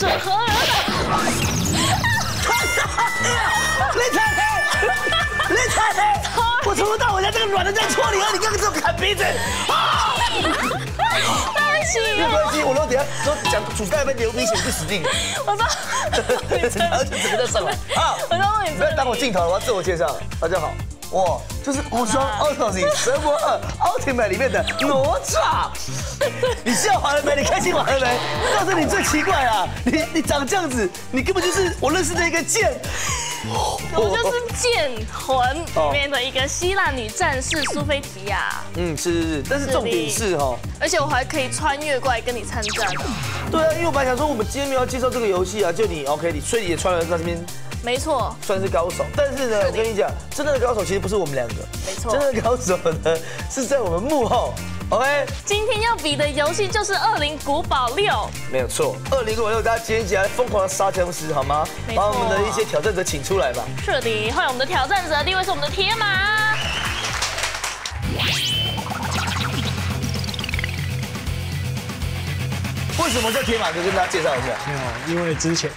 准合格的。李彩黑，李彩黑，我从头到尾在这个软的在戳你，啊你刚刚只有砍鼻子啊。没关系，我如果等下说讲主盖被流鼻血就死定了。我说，然后就整个在上来。好，我说不要挡我镜头了，我要自我介绍。大家好。哇，就是无双奥特星神魔二奥特曼里面的哪吒，你笑完了没？你开心完了没？告诉你最奇怪啊，你你长这样子，你根本就是我认识的一个剑。我就是剑魂里面的一个希腊女战士苏菲提亚。嗯，是是是，但是重点是哈，而且我还可以穿越过来跟你参战。对啊，因为我本来想说我们今天没有介绍这个游戏啊，就你 OK，你所以也穿了在这边。没错，算是高手。但是呢，我跟你讲，真正的高手其实不是我们两个。没错，真正的高手呢是在我们幕后。OK，今天要比的游戏就是《恶灵古堡六》。没有错，《恶灵古堡六》大家今天起来疯狂的杀僵尸，好吗？把我们的一些挑战者请出来吧。是的，欢迎我们的挑战者，第一位是我们的铁马。为什么叫铁马哥？跟大家介绍一下。没有，因为之前。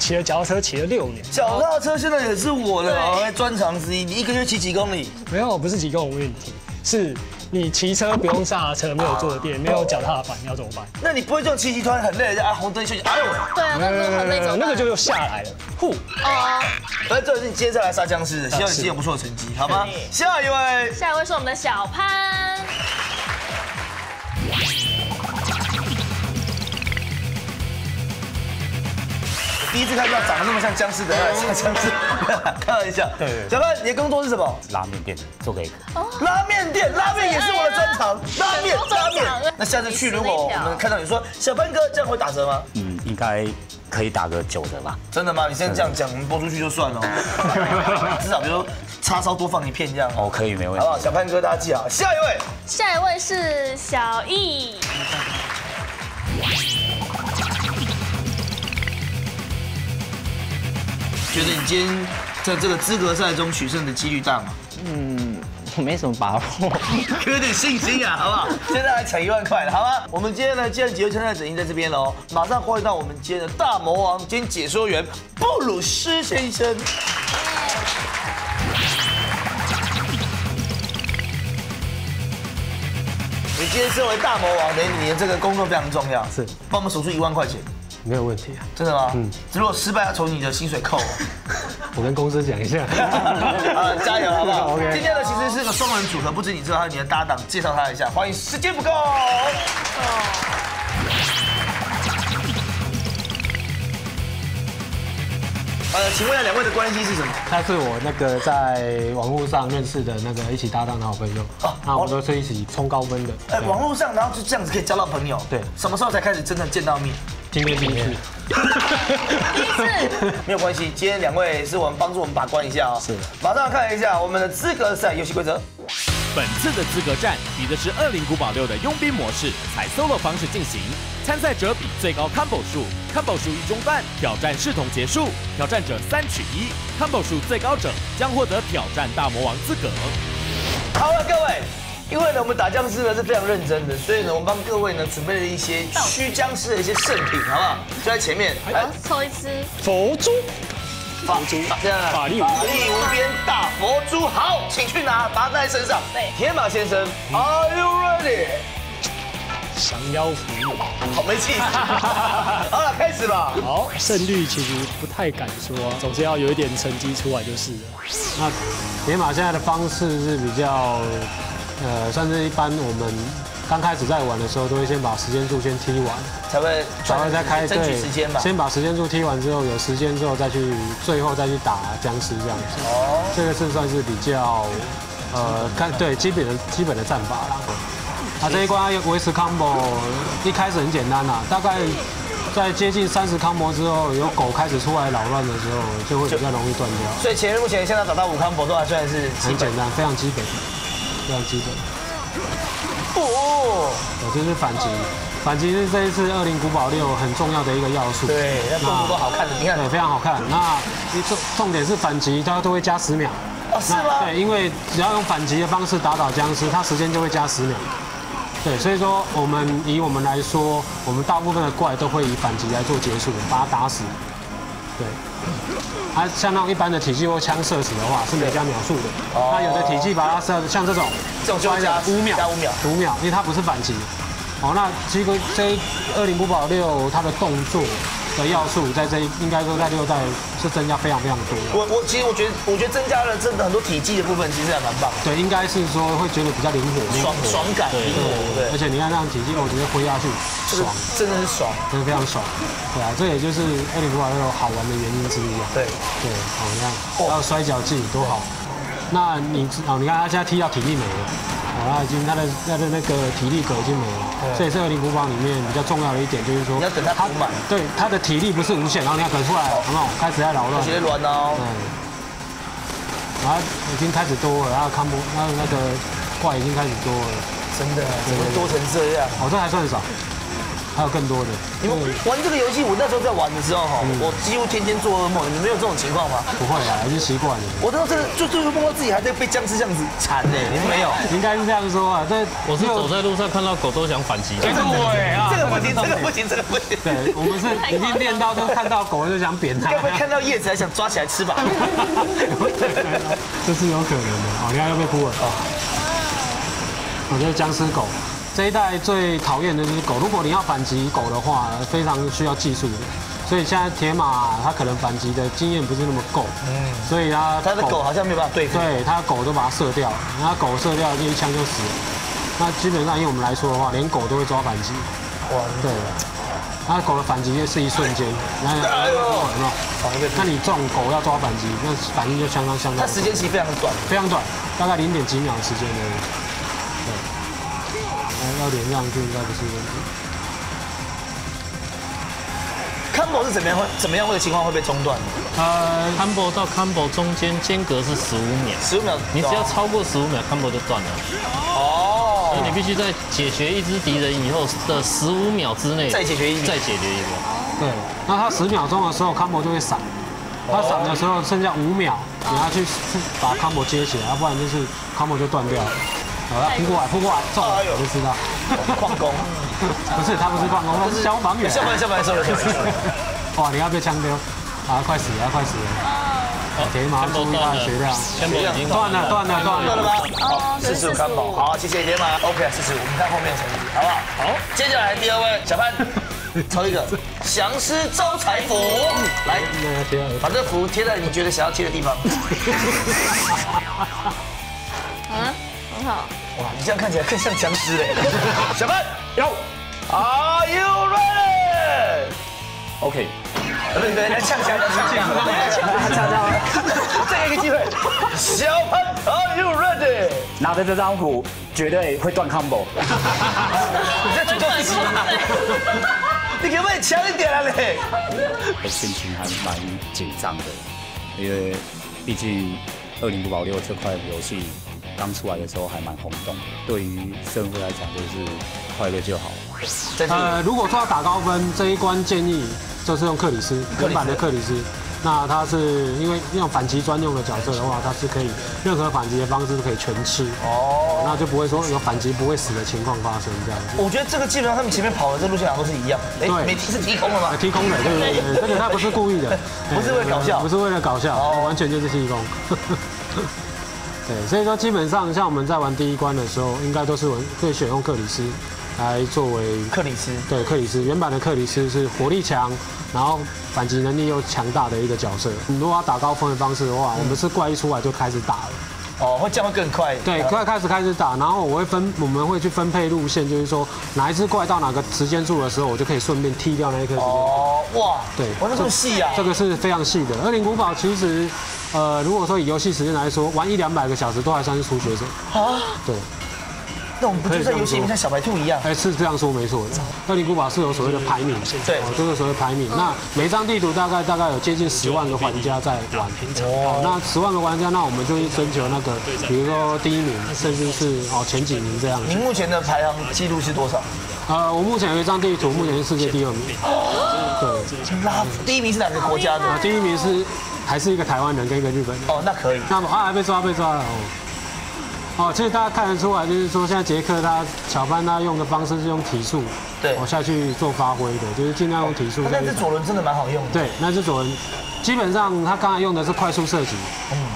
骑了脚踏车骑了六年，脚踏车现在也是我的专长之一。你一个月骑几公里？没有，不是几公里问题，是你骑车不用刹车，没有坐垫，没有脚踏板，你要怎么办？那你不会这种骑骑突然很累，啊红灯休息，哎呦，对啊，那个很累，那个就又下来了，呼。哦，反正这是你接下来杀僵尸的，希望你今天有不错的成绩，好吗？下一位，下一位是我们的小潘。第一次看到长得那么像僵尸的 像僵尸，开玩笑。对，小潘，你的工作是什么？拉面店，做给。拉面店，拉面也是我的专长。拉面，拉面。那下次去，如果我们看到你说小潘哥，这样会打折吗？嗯，应该可以打个九折吧。真的吗？你现在这样讲，我们播出去就算了。至少比如叉烧多放一片这样。哦，可以，没问题。好不好？小潘哥，大家记好。下一位，下一位是小易。觉得你今天在这个资格赛中取胜的几率大吗？嗯，我没什么把握，有点信心啊，好不好？现在来抢一万块了，好吗？我们今天呢，既然几位参赛者已经在这边了哦，马上欢迎到我们今天的大魔王兼解说员布鲁斯先生。你今天身为大魔王，等于你的这个工作非常重要，是帮我们数出一万块钱。没有问题啊，真的吗？嗯，如果失败要从你的薪水扣。我跟公司讲一下。啊，加油好不好？OK？今天呢其实是个双人组合，不止你知道，还有你的搭档，介绍他一下。欢迎，时间不够。呃，请问两位的关系是什么？他是我那个在网络上认识的那个一起搭档的好朋友。哦，那我们都是一起冲高分的。哎，网络上然后就这样子可以交到朋友。对。什么时候才开始真正见到面？今天今天，第一次没有关系。今天两位是我们帮助我们把关一下哦。是。马上看一下我们的资格赛游戏规则。本次的资格战比的是《恶灵古堡六》的佣兵模式，采 solo 方式进行。参赛者比最高 combo 数，combo 数一中断，挑战视同结束。挑战者三取一，combo 数最高者将获得挑战大魔王资格。好了，各位。因为呢，我们打僵尸呢是非常认真的，所以呢，我们帮各位呢准备了一些驱僵尸的一些圣品，好不好？就在前面，来抽一支佛珠，佛珠，这样法力法力无边大佛珠，好，请去拿，把它带在身上。对，天马先生，Are you ready？降妖符，好没气。好了，开始吧。好，胜率其实不太敢说，总之要有一点成绩出来就是了。那铁马现在的方式是比较。呃，算是一般我们刚开始在玩的时候，都会先把时间柱先踢完，才会才会再开争取时间吧。先把时间柱踢完之后，有时间之后再去，最后再去打僵尸这样子。哦，这个是算是比较呃，看对基本的基本的战法啦。啊，这一关维持 combo 一开始很简单啦，大概在接近三十 combo 之后，有狗开始出来扰乱的时候，就会比较容易断掉。所以前目前现在找到五 combo 都还算是很简单，非常基本。非常基本。哦，这是反击，反击是这一次《二零古堡六》很重要的一个要素。对，那动作都好看的，你看，对，非常好看。那重重点是反击，它都会加十秒。哦，是吗？对，因为只要用反击的方式打倒僵尸，它时间就会加十秒。对，所以说我们以我们来说，我们大部分的怪都会以反击来做结束，把它打死。对，啊，像那种一般的体积或枪射死的话是没加秒数的。那有的体积把它射，像这种这种加五秒，加五秒，五秒，因为它不是反击。哦，那这个这二零古堡六它的动作。的要素在这应该说在六代是增加非常非常多。我我其实我觉得我觉得增加了真的很多体积的部分，其实还蛮棒。对，应该是说会觉得比较灵活，爽爽感，对对。而且你看那样体积，我觉得挥下去，爽，真的是爽，真的非常爽。对啊，这也就是二零古堡六好玩的原因之一啊。对对，好，你看还有摔跤技多好。那你哦，你看他现在踢到体力没了。他已经他的他的那个体力格已经没了，这也是二零古堡里面比较重要的一点，就是说你要等他补满。对，他的体力不是无限，然后你要等出来，好不好？开始在扰乱。有些乱哦。嗯。然后已经开始多了，然后康波，然后那个怪已经开始多了。真的？怎么多成这样？哦，这还算少。还有更多的，你们玩这个游戏，我那时候在玩的时候哈，我几乎天天做噩梦。你们没有这种情况吗？不会啊，已经习惯了。我那时候真的就就是梦到自己还在被僵尸这样子缠呢。你们没有？应该是这样说啊。在我是走在路上看到狗都想反击。对啊，这个不行，这个不行，这个不行。对，我们是已经练到，都看到狗就想扁它。要不看到叶子还想抓起来吃吧？这是有可能的。哦，你看又被扑了。哦，我觉得僵尸狗。这一代最讨厌的就是狗，如果你要反击狗的话，非常需要技术的。所以现在铁马它可能反击的经验不是那么够，嗯，所以它它的狗好像没有办法对付，对，它狗都把它射掉，然后狗射掉就一枪就死了。那基本上以我们来说的话，连狗都会抓反击，哇，对，它狗的反击是一瞬间，那有没有？那你这种狗要抓反击，那反应就相当相当，它时间其实非常短，非常短，大概零点几秒的时间而已，对。要连上就应该不是问题。combo 是怎么样会怎么样会的情况会被中断？呃，combo 到 combo 中间间隔是十五秒，十五秒，你只要超过十五秒，combo 就断了。哦，所以你必须在解决一只敌人以后的十五秒之内再解决一再解决一个。对，那他十秒钟的时候，combo 就会闪。他闪的时候剩下五秒，你要去把 combo 接起来，要不然就是 combo 就断掉了。好了，扑过来，扑过来，中了，我就知道。矿工，不是，他不是矿工，他是消防员。消防员，消防员，收了，收了。哇，你要被枪丢，啊，快死了，快死了。铁马注意他的血量，断了，断了，断了吗？好，四十五康宝，好，谢谢铁马。OK，四十五，我们看后面成绩，好不好？好，接下来第二位小潘，抽一个降师招财符，来，把这符贴在你觉得想要贴的地方。嗯，很好。哇，你这样看起来更像僵尸嘞！小潘，有，Are you ready？OK，对对对，来呛起来，呛起来，呛呛呛！再给一个机会，小潘，Are you ready？拿着这张符，绝对会断 combo。你在诅咒自己吗？你可不可以强一点啊嘞？我心情还蛮紧张的，因为毕竟《二零不保六》这块游戏。刚出来的时候还蛮轰动的，对于社会来讲就是快乐就好。呃，如果说要打高分，这一关建议就是用克里斯原版的克里斯。那他是因为用反击专用的角色的话，他是可以任何反击的方式都可以全吃哦，那就不会说有反击不会死的情况发生这样子。我觉得这个基本上他们前面跑的这路线好像都是一样，哎，没是踢空了吗？踢空的，对对对，这个他不是故意的，不是为了搞笑，不是为了搞笑，完全就是踢空。对，所以说基本上像我们在玩第一关的时候，应该都是会选用克里斯来作为克里斯。对，克里斯原版的克里斯是火力强，然后反击能力又强大的一个角色。如果要打高分的方式的话，我们是怪一出来就开始打了。哦，会这样会更快。对，快开始开始打，然后我会分，我们会去分配路线，就是说哪一只怪到哪个时间柱的时候，我就可以顺便踢掉那一颗时间。哦，哇，对，玩的这么细啊！这个是非常细的。二零古堡其实。呃，如果说以游戏时间来说，玩一两百个小时都还算是初学者啊。对，那我们不就在游戏里面像小白兔一样？哎，是这样说没错。二零古堡是有所谓的排名，对，都是所谓排名。那每张地图大概大概有接近十万个玩家在玩。哦，那十万个玩家，那我们就去征求那个，比如说第一名，甚至是哦前几名这样。您目前的排行记录是多少？呃，我目前有一张地图，目前是世界第二名。对，那第一名是哪个国家的？第一名是。还是一个台湾人跟一个日本人哦，那可以。那么啊，被抓被抓了哦。哦，其实大家看得出来，就是说现在杰克他小班他用的方式是用提速，对。我下去做发挥的，就是尽量用提速他那只下去打。左轮真的蛮好用的。对，那只左轮基本上他刚才用的是快速射击，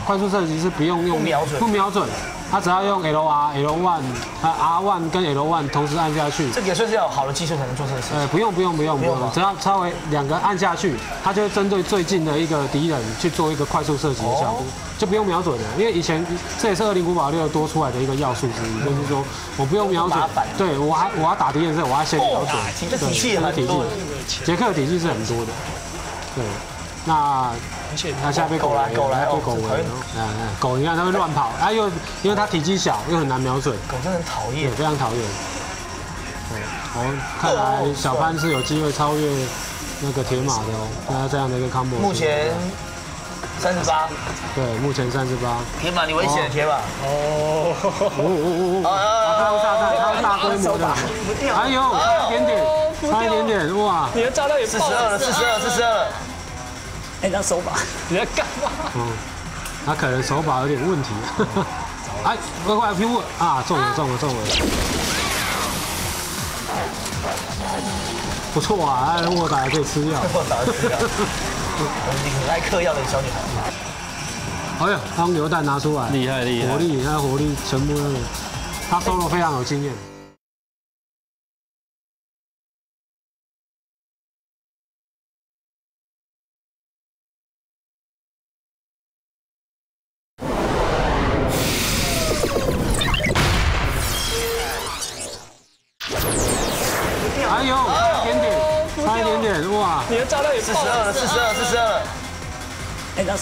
快速射击是不用用不瞄准。不瞄准，他只要用 L R L one 啊 R one 跟 L one 同时按下去。这个也算是要有好的技术才能做这个事情。呃，不用不用不用不不用，只要稍微两个按下去，他就会针对最近的一个敌人去做一个快速射击的效果，就不用瞄准了。因为以前这也是二零古堡六多出来的一个要素之一，就是说我不用瞄准，对我还我要打敌人的时候，我要先瞄准对体系很这个多。杰克的体系是很多的，对，那那下被狗来狗来被狗围了哦这讨厌，嗯嗯，狗你看它会乱跑，啊又因为它体积小又很难瞄准，狗真的很讨对，厌。非常讨厌。对，哦，看来小潘是有机会超越那个铁马的哦，跟他这样的一个 combo。目前三十八，对，目前三十八。铁马你危险，铁马。哦哦哦哦！啊，他用大规模的，哎呦，差一点点，差一点点，哇！你的炸弹也四十二了，四十二，四十二了。哎，那手把你在干嘛？嗯，他可能手把有点问题。哎，快快拼我啊！中了，中了，中了。不错啊，哎，我打还可以吃药。我打死了。我们很爱嗑药的小女孩。哎呀，当榴弹拿出来，厉害厉害活力，你看活力全部都是，他收了非常有经验。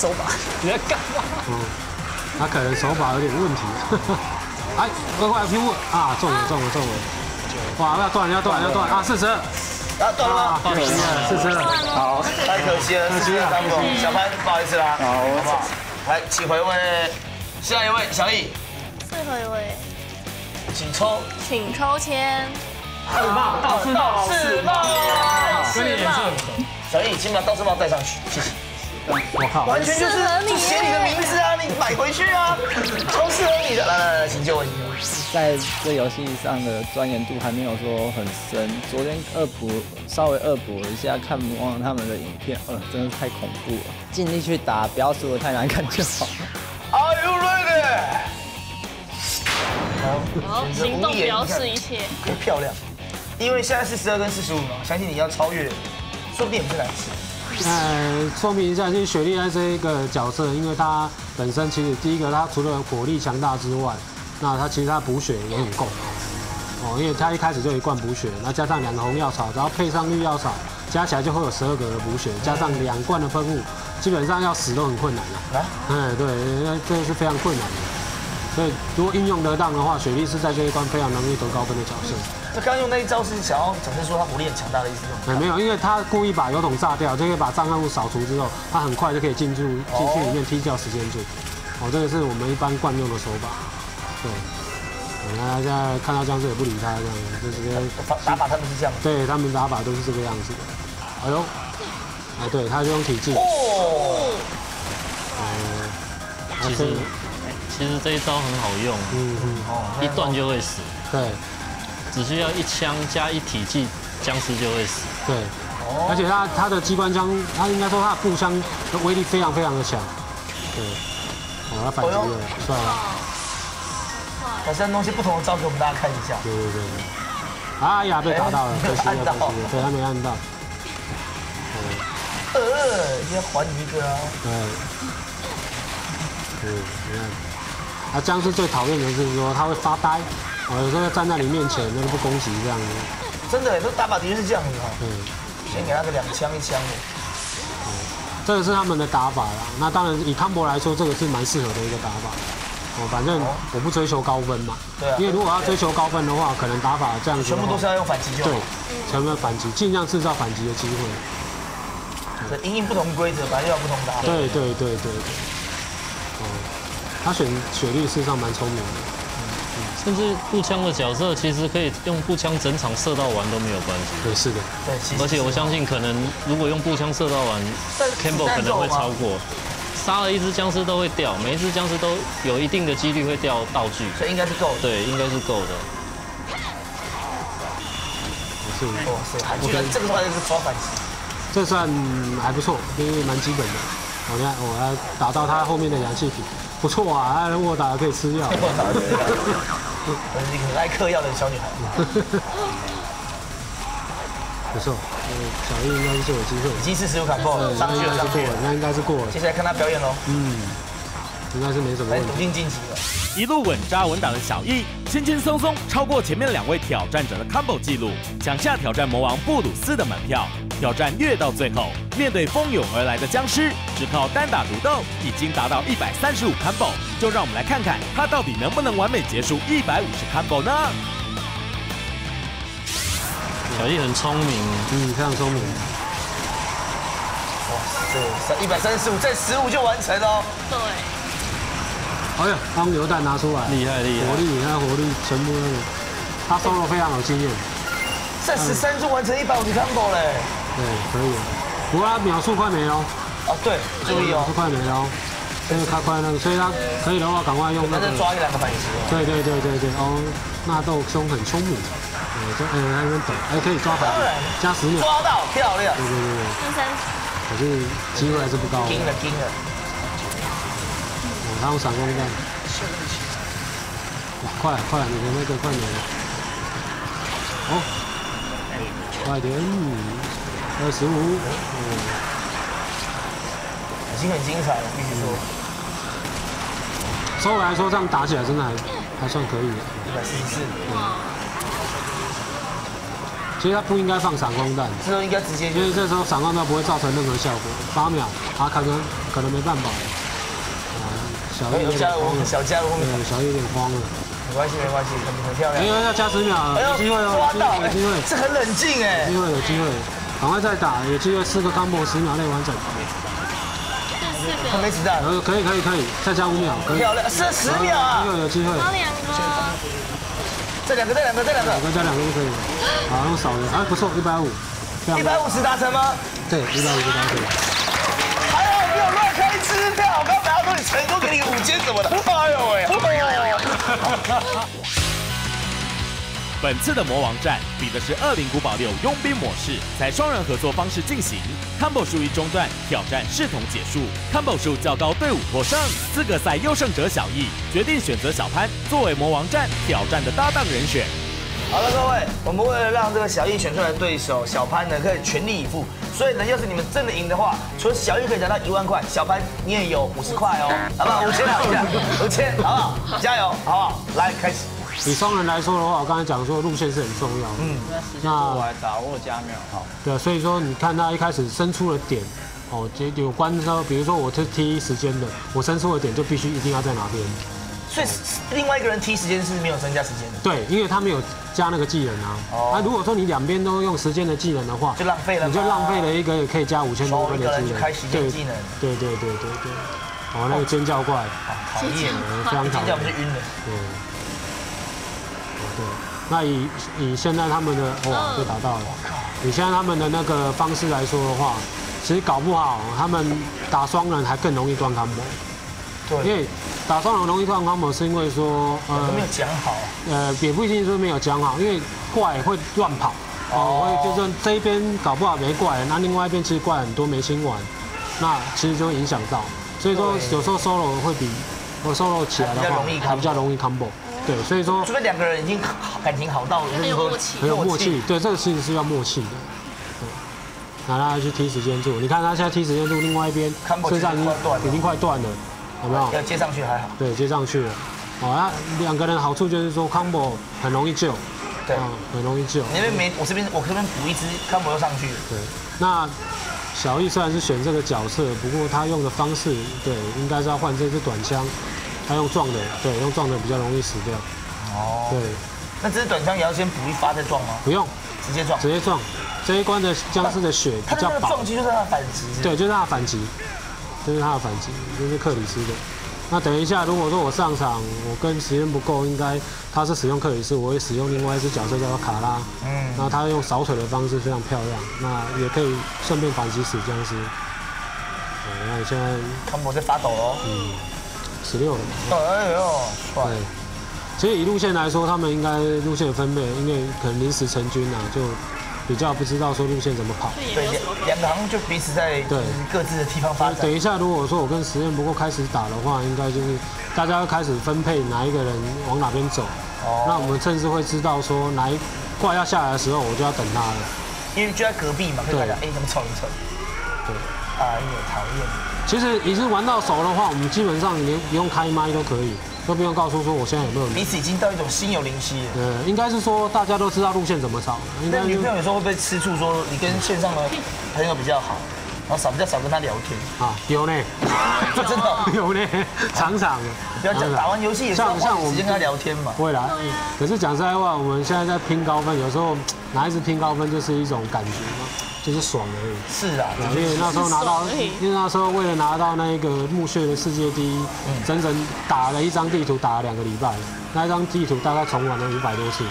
手法你在干嘛？嗯，他可能手法有点问题。哎，快快拼我啊！中了，中了，中了！哇，要断，要断，要断啊！四十二，啊，断了吗？可惜了，四十二。好，太可惜了，可惜了四十二张总，小潘不好意思啦，好，好不好？来，请回位，下一位小易，最后一位，请抽请抽签。四帽，道士帽，四帽，跟你颜色小易，请把道士帽戴上去，谢谢。我靠！完全就是你耶写你的名字啊，你买回去啊，超适合你的。来来来，请就我，请就我。在这游戏上的钻研度还没有说很深。昨天恶补稍微恶补了一下，看魔王他们的影片，呃，真的太恐怖了。尽力去打，不要输的太难看就好。Are you ready？好，行动表示一切。很漂亮，因为现在是十二跟四十五嘛，相信你要超越，说不定也不是难事。呃，说明一下，就是雪莉在这一个角色，因为她本身其实第一个，她除了火力强大之外，那她其实她补血也很够。哦，因为她一开始就一罐补血，那加上两个红药草，然后配上绿药草，加起来就会有十二个的补血，加上两罐的喷雾，基本上要死都很困难了。哎，对，这个是非常困难的。所以如果运用得当的话，雪莉是在这一关非常容易得高分的角色。这刚用那一招是想要展现说他火力很强大的意思吗哎，没有，因为他故意把油桶炸掉，就可以把障碍物扫除之后，他很快就可以进入进去里面踢掉时间柱。哦，这个是我们一般惯用的手法。对，哦那他现在看到僵尸也不理他，这样就直接法打法他们是这样。对他们打法都是这个样子的。哎呦，哎，对，他就用体技。哦，呃，其实其实这一招很好用，嗯嗯，一断就会死，对只需要一枪加一体技，僵尸就会死。对，而且他他的机关枪，他应该说他的步枪的威力非常非常的强。对，哦，他反击了，算了。把这东西不同的招给我们大家看一下。对对对。哎呀，被打到了，可惜了，可惜了，对，他没按到。呃，应该还你一个啊。对。对，你看，啊，僵尸最讨厌的是说他会发呆，哦，有时候站在你面前，那个不攻击这样子。真的，这打法的确是这样子哈。对，先给他个两枪一枪的。这个是他们的打法啦。那当然以康博来说，这个是蛮适合的一个打法。哦，反正我不追求高分嘛。对啊因为如果要追求高分的话，可能打法这样子。全部都是要用反击就好对。，全部反击，尽量制造反击的机会。对，因应不同规则，反正要不同打法。对对对对对。哦，他选雪莉事实上蛮聪明的。甚至步枪的角色其实可以用步枪整场射到完都没有关系。对，是的。对，而且我相信，可能如果用步枪射到完，Campbell 可能会超过。杀了一只僵尸都会掉，每一只僵尸都有一定的几率会掉道具，所以应该是够的。对，应该是够的。是，哇塞，还居然这个话就是抓反击，这算还不错，因为蛮基本的。我看我要打到他后面的氧气瓶，不错啊，他如果打了可以吃药。是一个很爱嗑药的小女孩。不错，呃小玉应该是有机会。已经是十五卡破了，上去了，上去了，那应该是过了。接下来看她表演喽。嗯，应该是没什么来问题。笃定晋级了。一路稳扎稳打的小易，轻轻松松超过前面两位挑战者的 combo 记录，抢下挑战魔王布鲁斯的门票。挑战越到最后，面对蜂拥而来的僵尸，只靠单打独斗已经达到一百三十五 combo，就让我们来看看他到底能不能完美结束一百五十 combo 呢？小易很聪明，嗯，非常聪明。哇塞，一百三十五，再十五就完成哦。对，哎呀，当榴弹拿出来，厉害厉害火力，你看火力全部那个，他收了非常有经验。在十三就完成一百五十 combo 嘞。对，可以了。不过他秒数快没哦，哦，对，注意哦秒数，快没哦，这个他快那个，所以他可以的话赶快用那个。抓一两个反击哦。对对对对对，哦，纳豆兄很聪明，呃，这呃那边等，哎可以抓反当然加十秒。抓到，漂亮对，对对对，三三可是机会还是不高。盯了盯了。哦，他用闪光弹。哇，快快，你的那个快没了。哦，快点，二十五。哦，已经很精彩了，必须说，收回来说这样打起来真的还还算可以的。一百四十四，其实他不应该放闪光弹，这时候应该直接因为这时候闪光弹不会造成任何效果。八秒，他可能可能没办法了。啊，小哎有点慌，小加入后面，对，小易有点慌了。没关系没关系，很很漂亮。没有，要加十秒有机会哦，抓到，有机会，这很冷静哎，有机。会，有机会，赶快再打，有机会四个 combo 十秒内完整。四四个，还没子弹，呃，可以可以可以，再加五秒，可以。漂亮，是十秒啊！有有机会，好两个，这两个，这两个，这两个两，个加两个就可以了。好，用少的，哎，不错，一百五，一百五十达成吗？对，一百五十达成。功给你个五千什么的。哎呦喂！本次的魔王战比的是恶灵古堡六佣兵模式，采双人合作方式进行。combo 数一中断，挑战视同结束。combo 数较高队伍获胜，资格赛优胜者小易决定选择小潘作为魔王战挑战的搭档人选。好了，各位，我们为了让这个小易选出来的对手小潘呢可以全力以赴，所以呢，要是你们真的赢的话，除了小玉可以拿到一万块，小潘你也有五十块哦，好不好？五千啊，五千，好不好？加油，好不好？来，开始。以双人来说的话，我刚才讲说路线是很重要的。嗯，那我来打握加秒好。对，所以说你看他一开始伸出了点，哦，就有关说，比如说我是踢时间的，我伸出的点就必须一定要在哪边。所以另外一个人踢时间是没有增加时间的，对，因为他没有加那个技能啊。哦那、如果说你两边都用时间的技能的话，就浪费了你就浪费了一个可以加五千多分的技能。抽一个人去开时间技能对对对对对对。哦，那个尖叫怪，好讨厌，呃非常讨厌今天我们。就晕了。对。哦对，那以以现在他们的哇，被打到了。以现在他们的那个方式来说的话，其实搞不好他们打双人还更容易断 combo，因对，为打双人容易断 combo 是因为说呃没有讲好。呃也不一定说没有讲好，因为怪会乱跑。哦，会就是这一边搞不好没怪，那另外一边其实怪很多没清完，那其实就会影响到。所以说有时候 solo 会比我 solo 起来的话还比较容易还比较容易 combo。对，所以说除非两个人已经好感情好到很有默契。很有默契，对，这个其实是要默契的。对，拿他去踢时间柱，你看他现在踢时间柱，另外一边 Combo 身上已经已经快断了，有没有？要接上去还好。对，接上去了。哦，那两个人好处就是说 combo 很容易救，对，嗯，很容易救。你那边没，我这边我这边补一支，康博又上去了。对，那小易虽然是选这个角色，不过他用的方式，对，应该是要换这支短枪，他用撞的，对，用撞的比较容易死掉。哦，对，那这支短枪也要先补一发再撞吗？不用直接撞。直接撞，这一关的僵尸的血比较薄。撞击就是他的反击。对，就是他的反击，这是他的反击，这是克里斯的。那等一下，如果说我上场，我跟时间不够，应该他是使用克里斯，我会使用另外一只角色叫做卡拉。嗯，那他用扫腿的方式非常漂亮，那也可以顺便反击死僵尸。那你现在康博在发抖喽。嗯，十六了嘛。哎呦，帅。其实以路线来说，他们应该路线分配，因为可能临时成军啊，就比较不知道说路线怎么跑。对，两个好像就彼此在对各自的地方发展。等一下，如果说我跟实验不过开始打的话，应该就是大家要开始分配哪一个人往哪边走。哦。那我们甚至会知道说哪一怪要下来的时候，我就要等他了。因为就在隔壁嘛，可以大家哎怎么瞅一瞅。对。哎呦，讨厌。其实已经玩到熟的话，我们基本上连不用开麦都可以。都不用告诉说我现在有没有彼此已经到一种心有灵犀了。对，应该是说大家都知道路线怎么找。那女朋友有时候会不会吃醋，说你跟线上的朋友比较好，然后少比较少跟他聊天啊？有呢，真的 有呢，常常。不要讲打完游戏也像像我们跟他聊天嘛。会啦，可是讲实在话，我们现在在拼高分，有时候拿一支拼高分就是一种感觉嘛。就是爽而已。是啊，因为那时候拿到，因为那时候为了拿到那个墓穴的世界第一，整整打了一张地图，打了两个礼拜。那一张地图大概重玩了五百多次吧。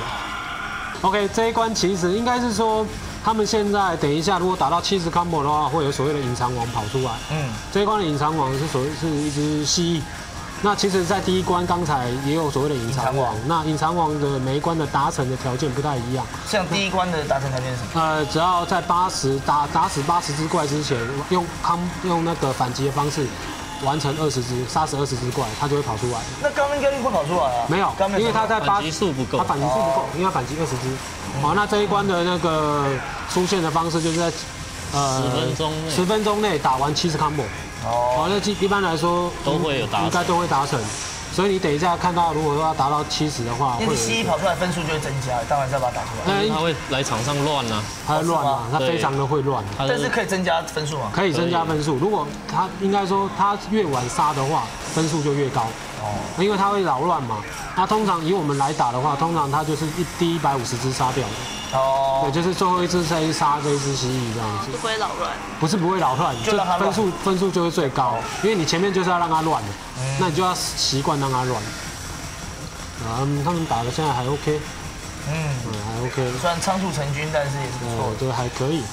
OK，这一关其实应该是说，他们现在等一下如果打到七十 combo 的话，会有所谓的隐藏王跑出来。嗯，这一关的隐藏王是所谓是一只蜥蜴。那其实，在第一关刚才也有所谓的隐藏网。那隐藏网的每一关的达成的条件不太一样。像第一关的达成条件是什么？呃，只要在八十打打死八十只怪之前，用康用那个反击的方式完成二十只，杀死二十只怪，它就会跑出来。那刚刚应该会跑出来啊？没有，因为它在反击数不够，它反击数不够，因为反击二十只。好，那这一关的那个出现的方式就是在呃十分钟十分钟内打完七十 combo。哦，那一一般来说都会有达，应该都会达成。所以你等一下看到，如果说要达到七十的话，那个蜥蜴跑出来分数就会增加，当然是要把它打出来。那它会来场上乱啊？它会乱啊，它非常的会乱。但是可以增加分数吗？可以增加分数。如果它应该说它越晚杀的话，分数就越高。哦，因为它会扰乱嘛。那通常以我们来打的话，通常它就是一第一百五十只杀掉的。哦，对，就是最后一只再杀这一只蜥蜴这样子，不会扰乱，不是不会扰乱，就分数分数就会最高，因为你前面就是要让它乱的，那你就要习惯让它乱。啊，他们打的现在还 OK，嗯，还 OK，虽然仓促成军，但是也是不错，对，还可以。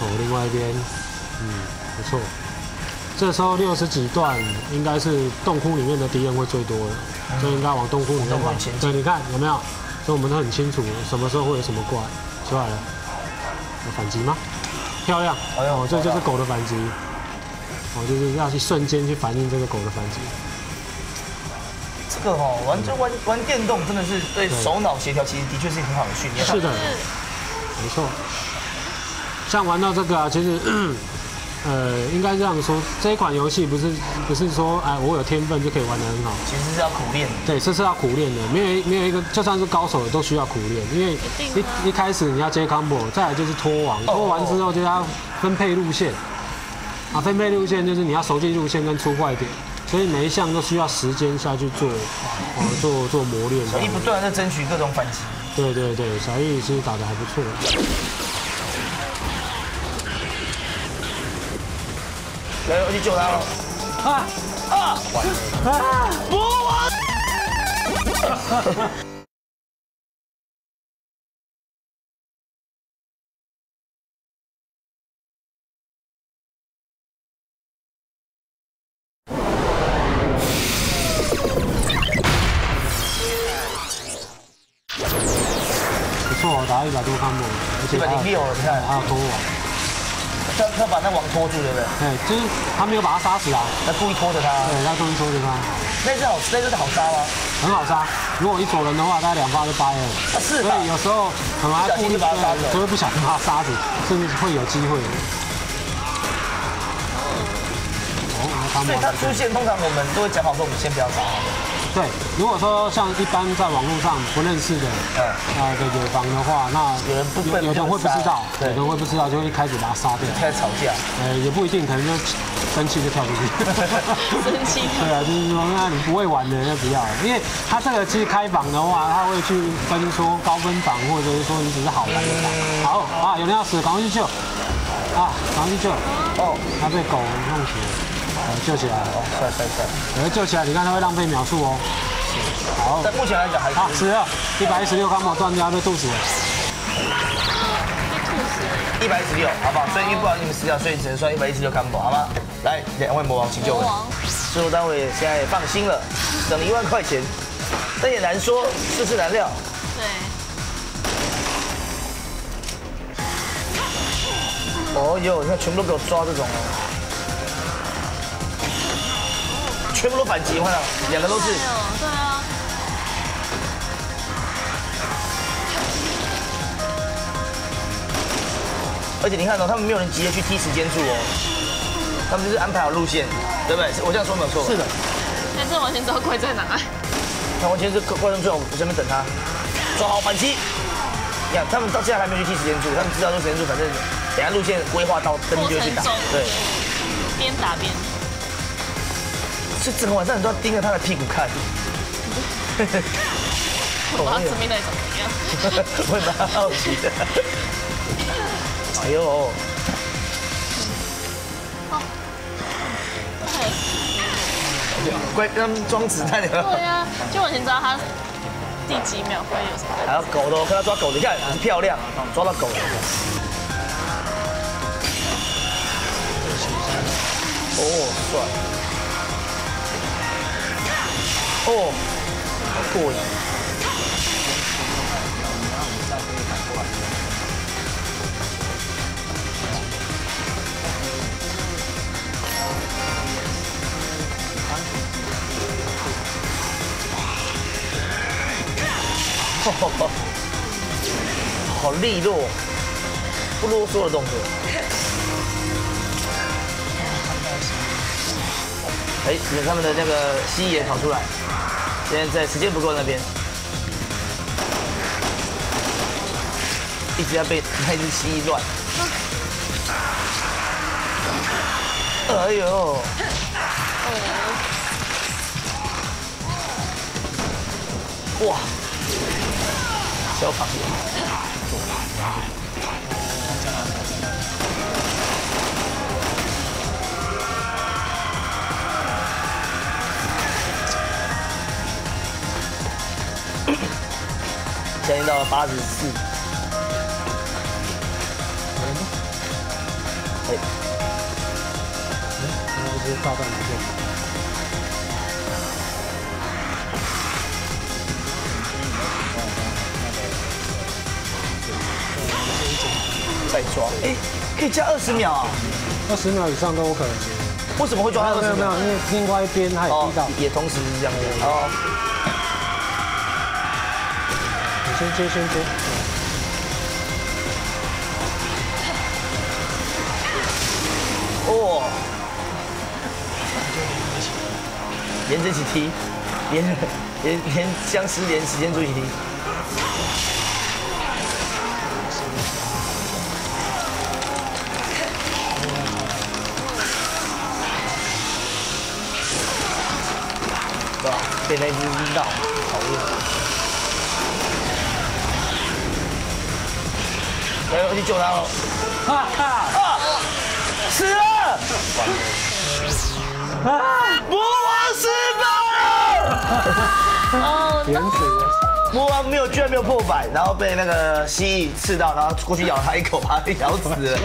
哦，另外一边，嗯，不错。这时候六十几段应该是洞窟里面的敌人会最多的，就应该往洞窟里面跑。对，你看有没有？所以我们都很清楚什么时候会有什么怪出来了。有反击吗？漂亮！哦，这就是狗的反击。哦，就是要去瞬间去反应这个狗的反击。这个哦，玩这玩玩电动真的是对手脑协调，其实的确是很好的训练。是的，没错。像玩到这个啊，其实。呃，应该这样说，这一款游戏不是不是说，哎，我有天分就可以玩得很好，其实是要苦练。对，这是要苦练的，没有没有一个，就算是高手都需要苦练，因为一一开始你要接 combo，再来就是拖网，拖完之后就要分配路线，啊，分配路线就是你要熟悉路线跟出坏点，所以每一项都需要时间下去做，哦，做做磨练。小易不断的在争取各种反击。对对对，小易其实打的还不错。来，我去救他了！啊啊！魔王！不 拖住，对不对？哎，就是他没有把他杀死啊，他故意拖着他。对，他故意拖着他。那只好，那只好杀吗？很好杀。如果一左人的话，大概两发就掰了。是。所以有时候很爱故意把他杀死，就会不小心把他杀死，甚至会有机会。哦，所以他出现，通常我们都会讲好说，我们先不要杀。对，如果说像一般在网络上不认识的，嗯，啊的野房的话，那有人不有人会不知道，有人会不知道，就会一开始把他杀掉，开始吵架，呃，也不一定，可能就生气就跳出去，生气，对啊，就是说那你不会玩的就不要，因为他这个其实开房的话，他会去分说高分房，或者是说你只是好玩的。房。好啊，有人要死，赶快去救，啊，赶快去救，哦，他被狗弄死了。救起来了，帅帅帅！有救起来，你看他会浪费秒数哦。好，在目前来讲还好。十二，一百一十六刚好断掉，被吐死了。被吐死了。一百一十六，好不好？所以因为不好你们死掉，所以只能算一百一十六 combo，好吗？来，两位魔王请就位。制作单位现在也放心了，省了一万块钱，但也难说，世事难料。对。哦哟，你看全部都给我抓这种全部都反击，看到两个都是。对啊。而且你看到他们没有人急着去踢时间柱哦，他们就是安排好路线，对不对？我这样说没有错。是的。但是完全知道怪在哪。他完全是怪在最后，我这边等他，抓好反击。你看他们到现在还没有去踢时间柱，他们知道说时间柱，反正等下路线规划到登就去打。对。边打边。这整个晚上你都要盯着他的屁股看。我把他致命带怎么样？我蛮好奇的。哎呦！哦，乖，让装子弹的。对呀，就完全知道他第几秒会有什么。还有狗的，看他抓狗的，你看很漂亮，抓到狗了。哦，帅！哦，好过瘾。好利落，不啰嗦的动作。哎，看他们的那个蜥蜴也跑出来，现在在时间不够那边，一直要被 那只蜥蜴乱。哎呦！哇！消防员。现在到了八十四。哎，那不是炸弹吗？再抓，哎，可以加二十秒啊！二十秒以上都有可能。为什么会抓二十秒？因为另外一边它也踢到，也同时是这样子。哦。先接，先接。哦。连着一起踢，连连连僵尸连时间一起踢。去救他了！哈哈！啊！死了！啊！魔王失败了！哦，原死了！魔王没有，居然没有破百，然后被那个蜥蜴刺到，然后过去咬他一口，把他咬死了。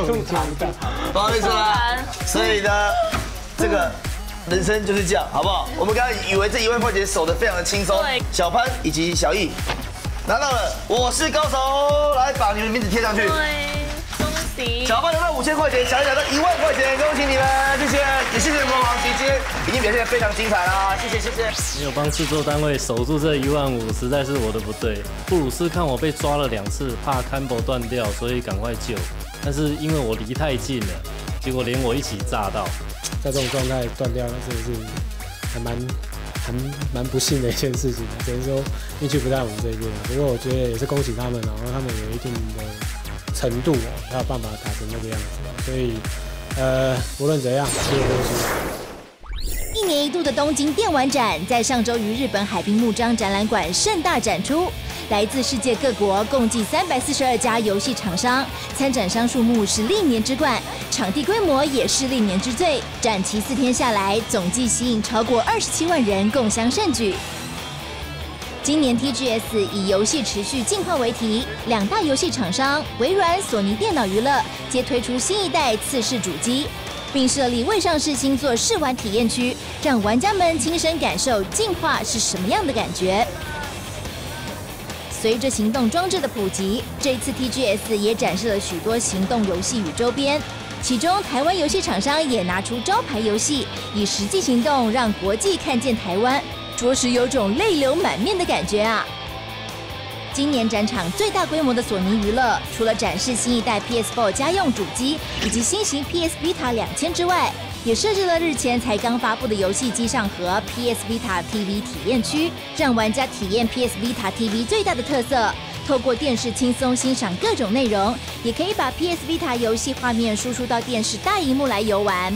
不好意思啦，所以呢，这个。人生就是这样，好不好？我们刚刚以为这一万块钱守得非常的轻松，小潘以及小易拿到了，我是高手，来把你们名字贴上去。恭喜！小胖拿到五千块钱，小易拿到一万块钱，恭喜你们，谢谢，也谢谢魔王姐姐，已经表现得非常精彩啦，谢谢谢谢。没有帮制作单位守住这一万五，实在是我的不对。布鲁斯看我被抓了两次，怕 combo 断掉，所以赶快救，但是因为我离太近了，结果连我一起炸到。在这种状态断掉，真的是还蛮、还蛮不幸的一件事情。只能说运气不在我们这边。不过我觉得也是恭喜他们，然后他们有一定的程度哦，才有办法打成那个样子。所以，呃，无论怎样，谢谢恭喜。一年一度的东京电玩展在上周于日本海滨木章展览馆盛大展出。来自世界各国共计三百四十二家游戏厂商，参展商数目是历年之冠，场地规模也是历年之最。展期四天下来，总计吸引超过二十七万人共襄盛举。今年 TGS 以游戏持续进化为题，两大游戏厂商微软、索尼电脑娱乐皆推出新一代次世主机，并设立未上市星座试玩体验区，让玩家们亲身感受进化是什么样的感觉。随着行动装置的普及，这次 TGS 也展示了许多行动游戏与周边，其中台湾游戏厂商也拿出招牌游戏，以实际行动让国际看见台湾。着实有种泪流满面的感觉啊！今年展场最大规模的索尼娱乐，除了展示新一代 PS4 家用主机以及新型 PS Vita 两千之外，也设置了日前才刚发布的游戏机上和 PS Vita TV 体验区，让玩家体验 PS Vita TV 最大的特色：透过电视轻松欣赏各种内容，也可以把 PS Vita 游戏画面输出到电视大荧幕来游玩。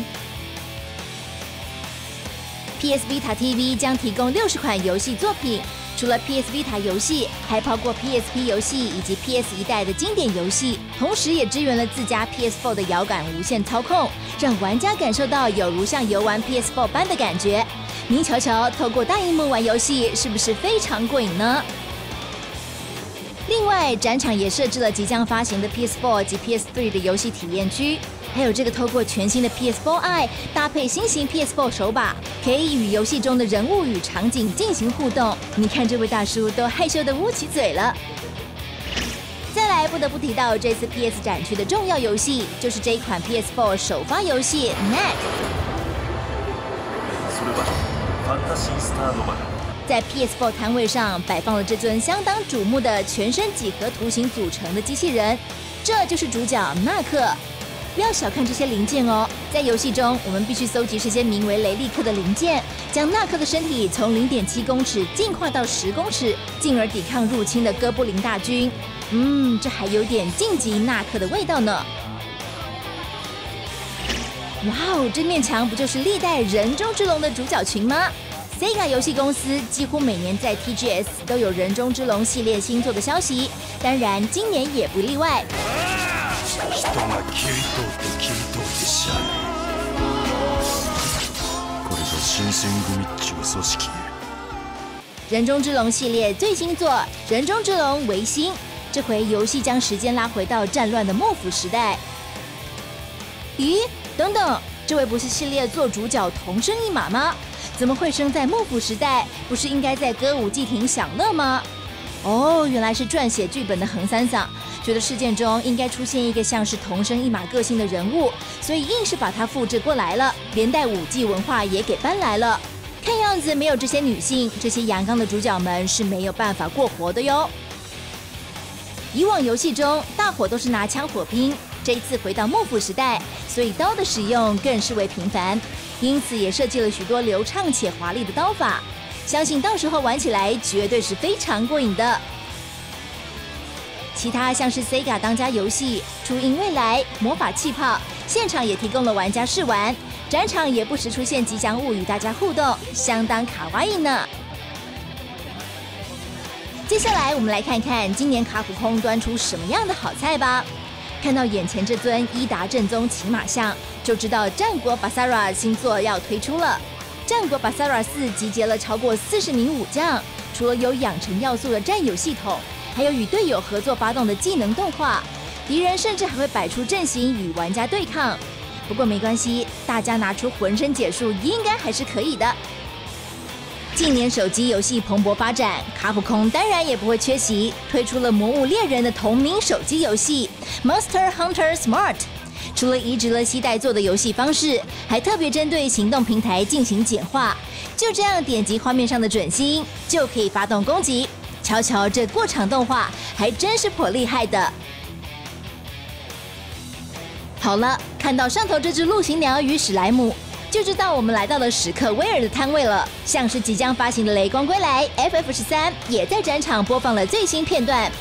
PS Vita TV 将提供六十款游戏作品，除了 PS Vita 游戏，还包括 PSP 游戏以及 PS 一代的经典游戏，同时也支援了自家 PS4 的摇杆无线操控，让玩家感受到有如像游玩 PS4 般的感觉。您瞧瞧，透过大荧幕玩游戏，是不是非常过瘾呢？另外，展场也设置了即将发行的 PS4 及 PS3 的游戏体验区。还有这个透过全新的 PS4i 搭配新型 PS4 手把，可以与游戏中的人物与场景进行互动。你看这位大叔都害羞的捂起嘴了。再来不得不提到这次 PS 展区的重要游戏，就是这一款 PS4 首发游戏《Neck》。在 PS4 摊位上摆放了这尊相当瞩目的全身几何图形组成的机器人，这就是主角纳克。不要小看这些零件哦，在游戏中，我们必须搜集这些名为雷利克的零件，将纳克的身体从零点七公尺进化到十公尺，进而抵抗入侵的哥布林大军。嗯，这还有点晋级纳克的味道呢。哇哦，这面墙不就是历代人中之龙的主角群吗？Sega 游戏公司几乎每年在 TGS 都有人中之龙系列新作的消息，当然今年也不例外。人中之龙系列最新作《人中之龙：维新》，这回游戏将时间拉回到战乱的幕府时代。咦，等等，这位不是系列做主角同生一马吗？怎么会生在幕府时代？不是应该在歌舞伎町享乐吗？哦，原来是撰写剧本的横三桑。觉得事件中应该出现一个像是同生一马个性的人物，所以硬是把它复制过来了，连带武技文化也给搬来了。看样子没有这些女性，这些阳刚的主角们是没有办法过活的哟。以往游戏中大伙都是拿枪火拼，这一次回到幕府时代，所以刀的使用更是为频繁，因此也设计了许多流畅且华丽的刀法，相信到时候玩起来绝对是非常过瘾的。其他像是 Sega 当家游戏《初音未来》《魔法气泡》，现场也提供了玩家试玩。展场也不时出现吉祥物与大家互动，相当卡哇伊呢。接下来我们来看看今年卡普空端出什么样的好菜吧。看到眼前这尊伊达正宗骑马像，就知道战国巴萨拉新作要推出了。战国巴萨拉四集结了超过四十名武将，除了有养成要素的战友系统。还有与队友合作发动的技能动画，敌人甚至还会摆出阵型与玩家对抗。不过没关系，大家拿出浑身解数，应该还是可以的。近年手机游戏蓬勃发展，卡普空当然也不会缺席，推出了《魔物猎人》的同名手机游戏《Monster Hunter Smart》。除了移植了期待做的游戏方式，还特别针对行动平台进行简化。就这样点击画面上的准星，就可以发动攻击。瞧瞧这过场动画，还真是颇厉害的。好了，看到上头这只陆行鸟与史莱姆，就知道我们来到了史克威尔的摊位了。像是即将发行的《雷光归来》，FF 十三也在展场播放了最新片段。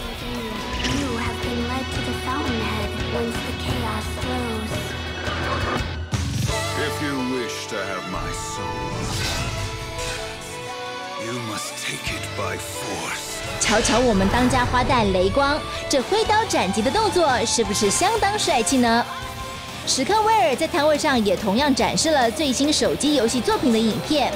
瞧瞧我们当家花旦雷光，这挥刀斩击的动作是不是相当帅气呢？史克威尔在摊位上也同样展示了最新手机游戏作品的影片。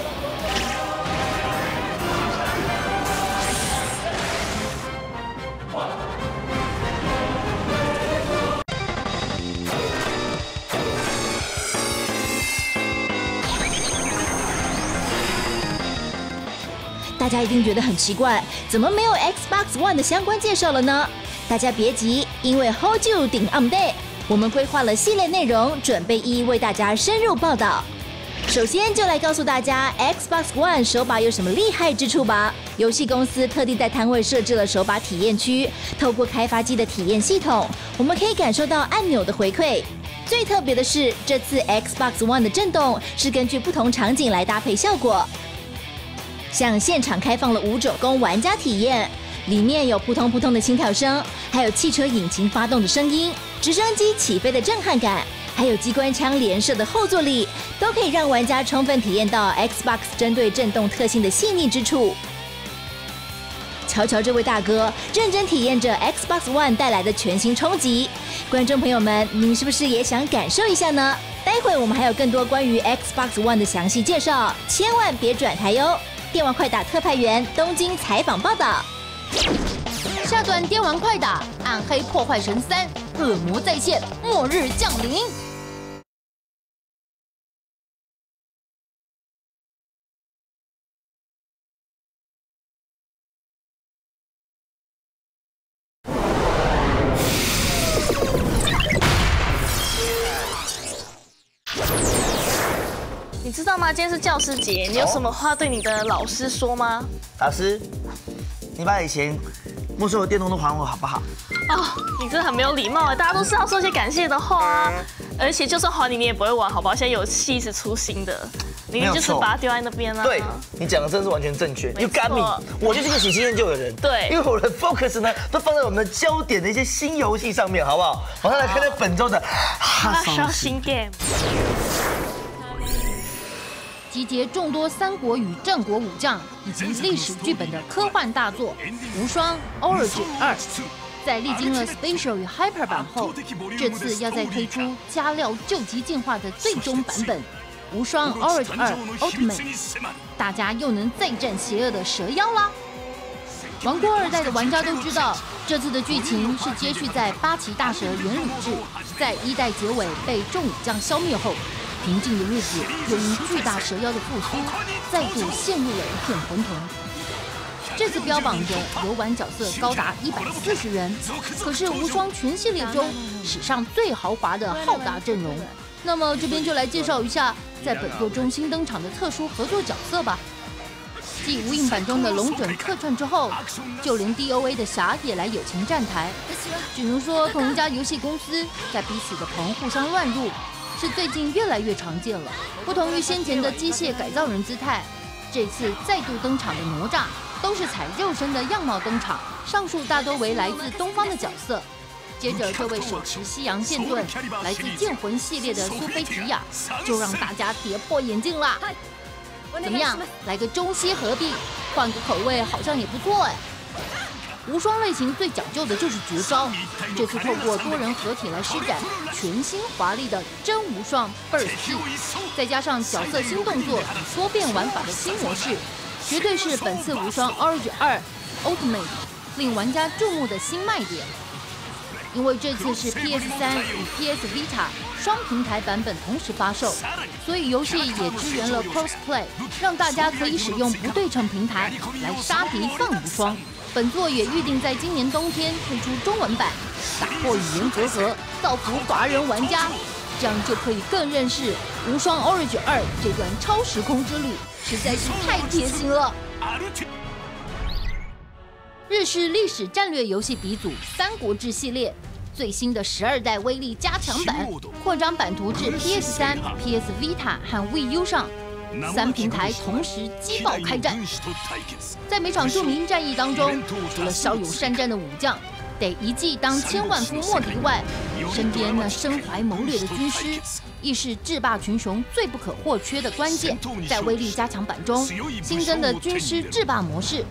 大家一定觉得很奇怪，怎么没有 Xbox One 的相关介绍了呢？大家别急，因为 Hold You 顶 On Day，我们规划了系列内容，准备一一为大家深入报道。首先就来告诉大家 Xbox One 手把有什么厉害之处吧。游戏公司特地在摊位设置了手把体验区，透过开发机的体验系统，我们可以感受到按钮的回馈。最特别的是，这次 Xbox One 的震动是根据不同场景来搭配效果。向现场开放了五种供玩家体验，里面有扑通扑通的心跳声，还有汽车引擎发动的声音，直升机起飞的震撼感。还有机关枪连射的后坐力，都可以让玩家充分体验到 Xbox 针对震动特性的细腻之处。瞧瞧这位大哥，认真体验着 Xbox One 带来的全新冲击。观众朋友们，你是不是也想感受一下呢？待会我们还有更多关于 Xbox One 的详细介绍，千万别转台哟！电玩快打特派员东京采访报道。下段电玩快打，暗黑破坏神三，恶魔再现，末日降临。今天是教师节，你有什么话对你的老师说吗？老师，你把以前没收的电动都还我好不好？哦，你真的很没有礼貌哎！大家都是要说些感谢的话啊，而且就算还你，你也不会玩，好不好？现在有戏是出新的，你就是把它丢在那边了。对，你讲的真是完全正确。You got me，，我就是个喜新厌旧的人。对，因为我的 focus 呢，都放在我们的焦点的一些新游戏上面，好不好？马上来看看本周的 哈烧新 game。集结众多三国与战国武将以及历史剧本的科幻大作《无双 Origin 二》，在历经了 Special 与 Hyper 版后，这次要再推出加料救急进化的最终版本《无双 Origin 二 Ultimate》，大家又能再战邪恶的蛇妖啦！玩过二代的玩家都知道，这次的剧情是接续在八岐大蛇元吕志在一代结尾被众武将消灭后。平静的日子又因巨大蛇妖的复苏，再度陷入了一片混沌。这次标榜着游玩角色高达一百四十人，可是无双全系列中史上最豪华的浩大阵容。那么这边就来介绍一下在本作中新登场的特殊合作角色吧。继无印版中的龙准客串之后，就连 DOA 的侠也来友情站台。只能说同一家游戏公司在彼此的棚互相乱入。是最近越来越常见了。不同于先前的机械改造人姿态，这次再度登场的哪吒都是采肉身的样貌登场。上述大多为来自东方的角色。接着，这位手持西洋剑盾、来自剑魂系列的苏菲提亚，就让大家跌破眼镜啦。怎么样，来个中西合璧，换个口味好像也不错哎。无双类型最讲究的就是绝招，这次透过多人合体来施展全新华丽的真无双 Burst，再加上角色新动作与多变玩法的新模式，绝对是本次无双 Origin 二 Ultimate 令玩家注目的新卖点。因为这次是 PS 三与 PS Vita 双平台版本同时发售，所以游戏也支援了 Crossplay，让大家可以使用不对称平台来杀敌放无双。本作也预定在今年冬天推出中文版，打破语言隔阂，造福华人玩家，这样就可以更认识《无双 Origin 二》这段超时空之旅，实在是太贴心了。日式历史战略游戏鼻祖《三国志》系列最新的十二代威力加强版，扩张版图至 PS 三、PS Vita 和 Wii U 上。三平台同时激爆开战，在每场著名战役当中，除了骁勇善战的武将得一骑当千万夫莫敌外，身边那身怀谋略的军师亦是制霸群雄最不可或缺的关键。在威力加强版中新增的军师制霸模式，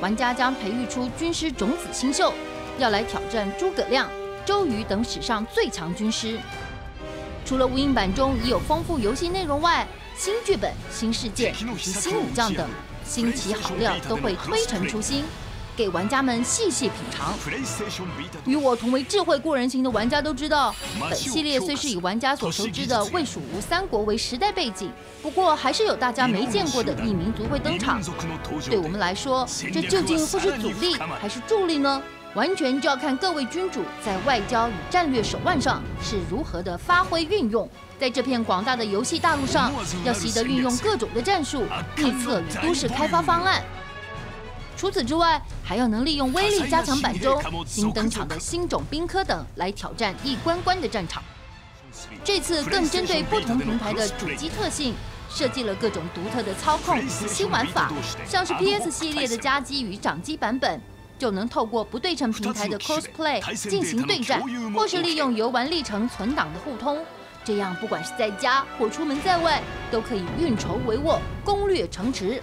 玩家将培育出军师种子新秀，要来挑战诸葛亮、周瑜等史上最强军师。除了无印版中已有丰富游戏内容外，新剧本、新世界新武将等新奇好料都会推陈出新。给玩家们细细品尝。与我同为智慧过人型的玩家都知道，本系列虽是以玩家所熟知的魏蜀吴三国为时代背景，不过还是有大家没见过的异民族会登场。对我们来说，这究竟会是阻力还是助力呢？完全就要看各位君主在外交与战略手腕上是如何的发挥运用。在这片广大的游戏大陆上，要习得运用各种的战术、预测与都市开发方案。除此之外，还要能利用威力加强版中新登场的新种兵科等来挑战一关关的战场。这次更针对不同平台的主机特性，设计了各种独特的操控及新玩法，像是 PS 系列的加机与掌机版本。就能透过不对称平台的 crossplay 进行对战，或是利用游玩历程存档的互通，这样不管是在家或出门在外，都可以运筹帷幄、攻略城池。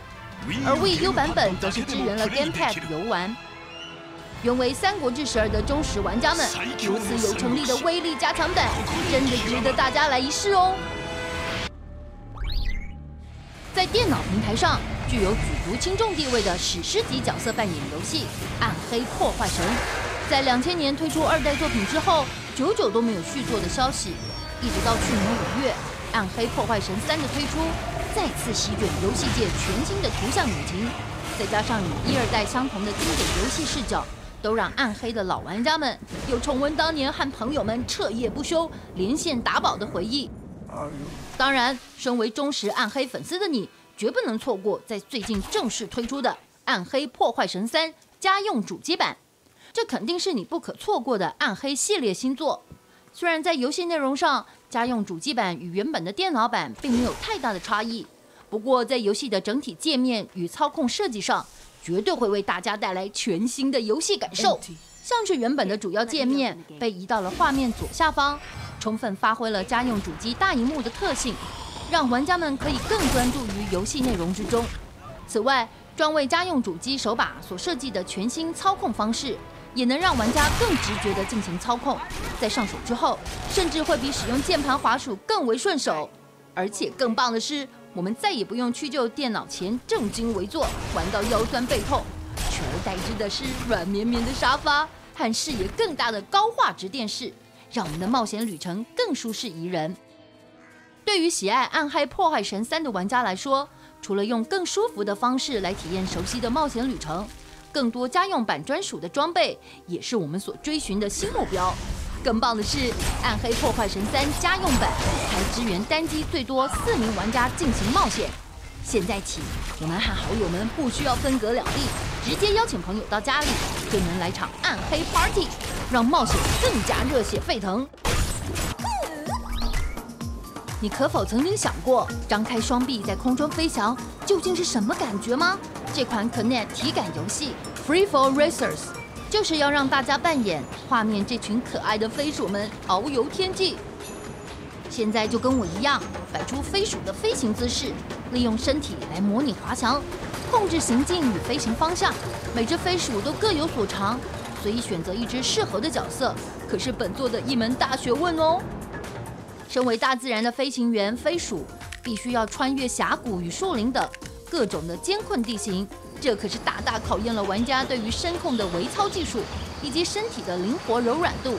而 Wii U 版本则是支援了 Gamepad 游玩。原为《三国志十二》的忠实玩家们，如此有诚意的威力加强版，真的值得大家来一试哦。在电脑平台上。具有举足轻重地位的史诗级角色扮演游戏《暗黑破坏神》，在两千年推出二代作品之后，久久都没有续作的消息，一直到去年五月，《暗黑破坏神三》的推出，再次席卷游戏界全新的图像引擎，再加上与一二代相同的经典游戏视角，都让暗黑的老玩家们有重温当年和朋友们彻夜不休连线打宝的回忆。当然，身为忠实暗黑粉丝的你。绝不能错过在最近正式推出的《暗黑破坏神三》家用主机版，这肯定是你不可错过的暗黑系列新作。虽然在游戏内容上，家用主机版与原本的电脑版并没有太大的差异，不过在游戏的整体界面与操控设计上，绝对会为大家带来全新的游戏感受。像是原本的主要界面被移到了画面左下方，充分发挥了家用主机大荧幕的特性。让玩家们可以更专注于游戏内容之中。此外，专为家用主机手把所设计的全新操控方式，也能让玩家更直觉地进行操控。在上手之后，甚至会比使用键盘滑鼠更为顺手。而且更棒的是，我们再也不用屈就电脑前正襟危坐，玩到腰酸背痛，取而代之的是软绵绵的沙发和视野更大的高画质电视，让我们的冒险旅程更舒适宜人。对于喜爱《暗黑破坏神三》的玩家来说，除了用更舒服的方式来体验熟悉的冒险旅程，更多家用版专属的装备也是我们所追寻的新目标。更棒的是，《暗黑破坏神三》家用版还支援单机最多四名玩家进行冒险。现在起，我们和好友们不需要分隔两地，直接邀请朋友到家里，就能来场暗黑 party，让冒险更加热血沸腾。你可否曾经想过，张开双臂在空中飞翔究竟是什么感觉吗？这款 Connect 体感游戏《Free Fall Racers》就是要让大家扮演画面这群可爱的飞鼠们遨游天际。现在就跟我一样，摆出飞鼠的飞行姿势，利用身体来模拟滑翔，控制行进与飞行方向。每只飞鼠都各有所长，所以选择一只适合的角色，可是本作的一门大学问哦。身为大自然的飞行员，飞鼠必须要穿越峡谷与树林等各种的艰困地形，这可是大大考验了玩家对于声控的微操技术以及身体的灵活柔软度。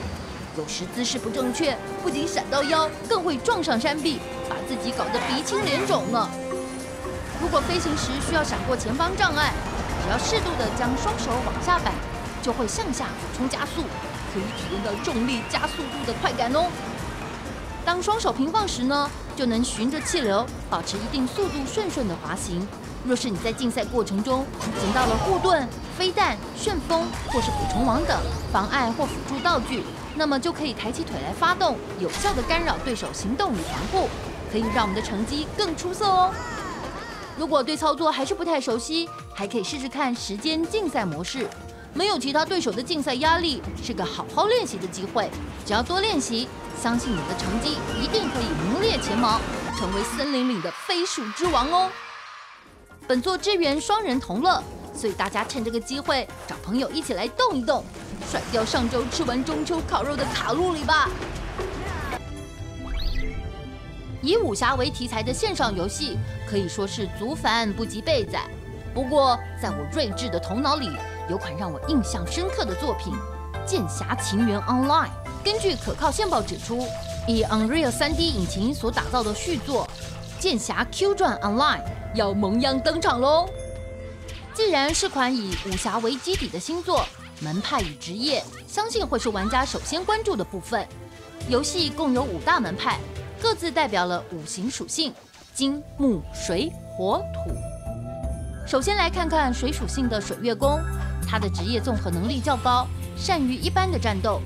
有时姿势不正确，不仅闪到腰，更会撞上山壁，把自己搞得鼻青脸肿呢。如果飞行时需要闪过前方障碍，只要适度的将双手往下摆，就会向下俯冲加速，可以体验到重力加速度的快感哦。当双手平放时呢，就能循着气流保持一定速度顺顺的滑行。若是你在竞赛过程中捡到了护盾、飞弹、旋风或是捕虫网等妨碍或辅助道具，那么就可以抬起腿来发动，有效的干扰对手行动与防护，可以让我们的成绩更出色哦。如果对操作还是不太熟悉，还可以试试看时间竞赛模式。没有其他对手的竞赛压力，是个好好练习的机会。只要多练习，相信你的成绩一定可以名列前茅，成为森林里的飞鼠之王哦。本作支援双人同乐，所以大家趁这个机会找朋友一起来动一动，甩掉上周吃完中秋烤肉的卡路里吧。以武侠为题材的线上游戏，可以说是足凡不及备载。不过，在我睿智的头脑里，有款让我印象深刻的作品《剑侠情缘 Online》。根据可靠线报指出，以 Unreal 3D 引擎所打造的续作《剑侠 Q 传 Online》要萌样登场喽！既然是款以武侠为基底的新作，门派与职业相信会是玩家首先关注的部分。游戏共有五大门派，各自代表了五行属性：金、木、水、火、土。首先来看看水属性的水月宫，他的职业综合能力较高，善于一般的战斗，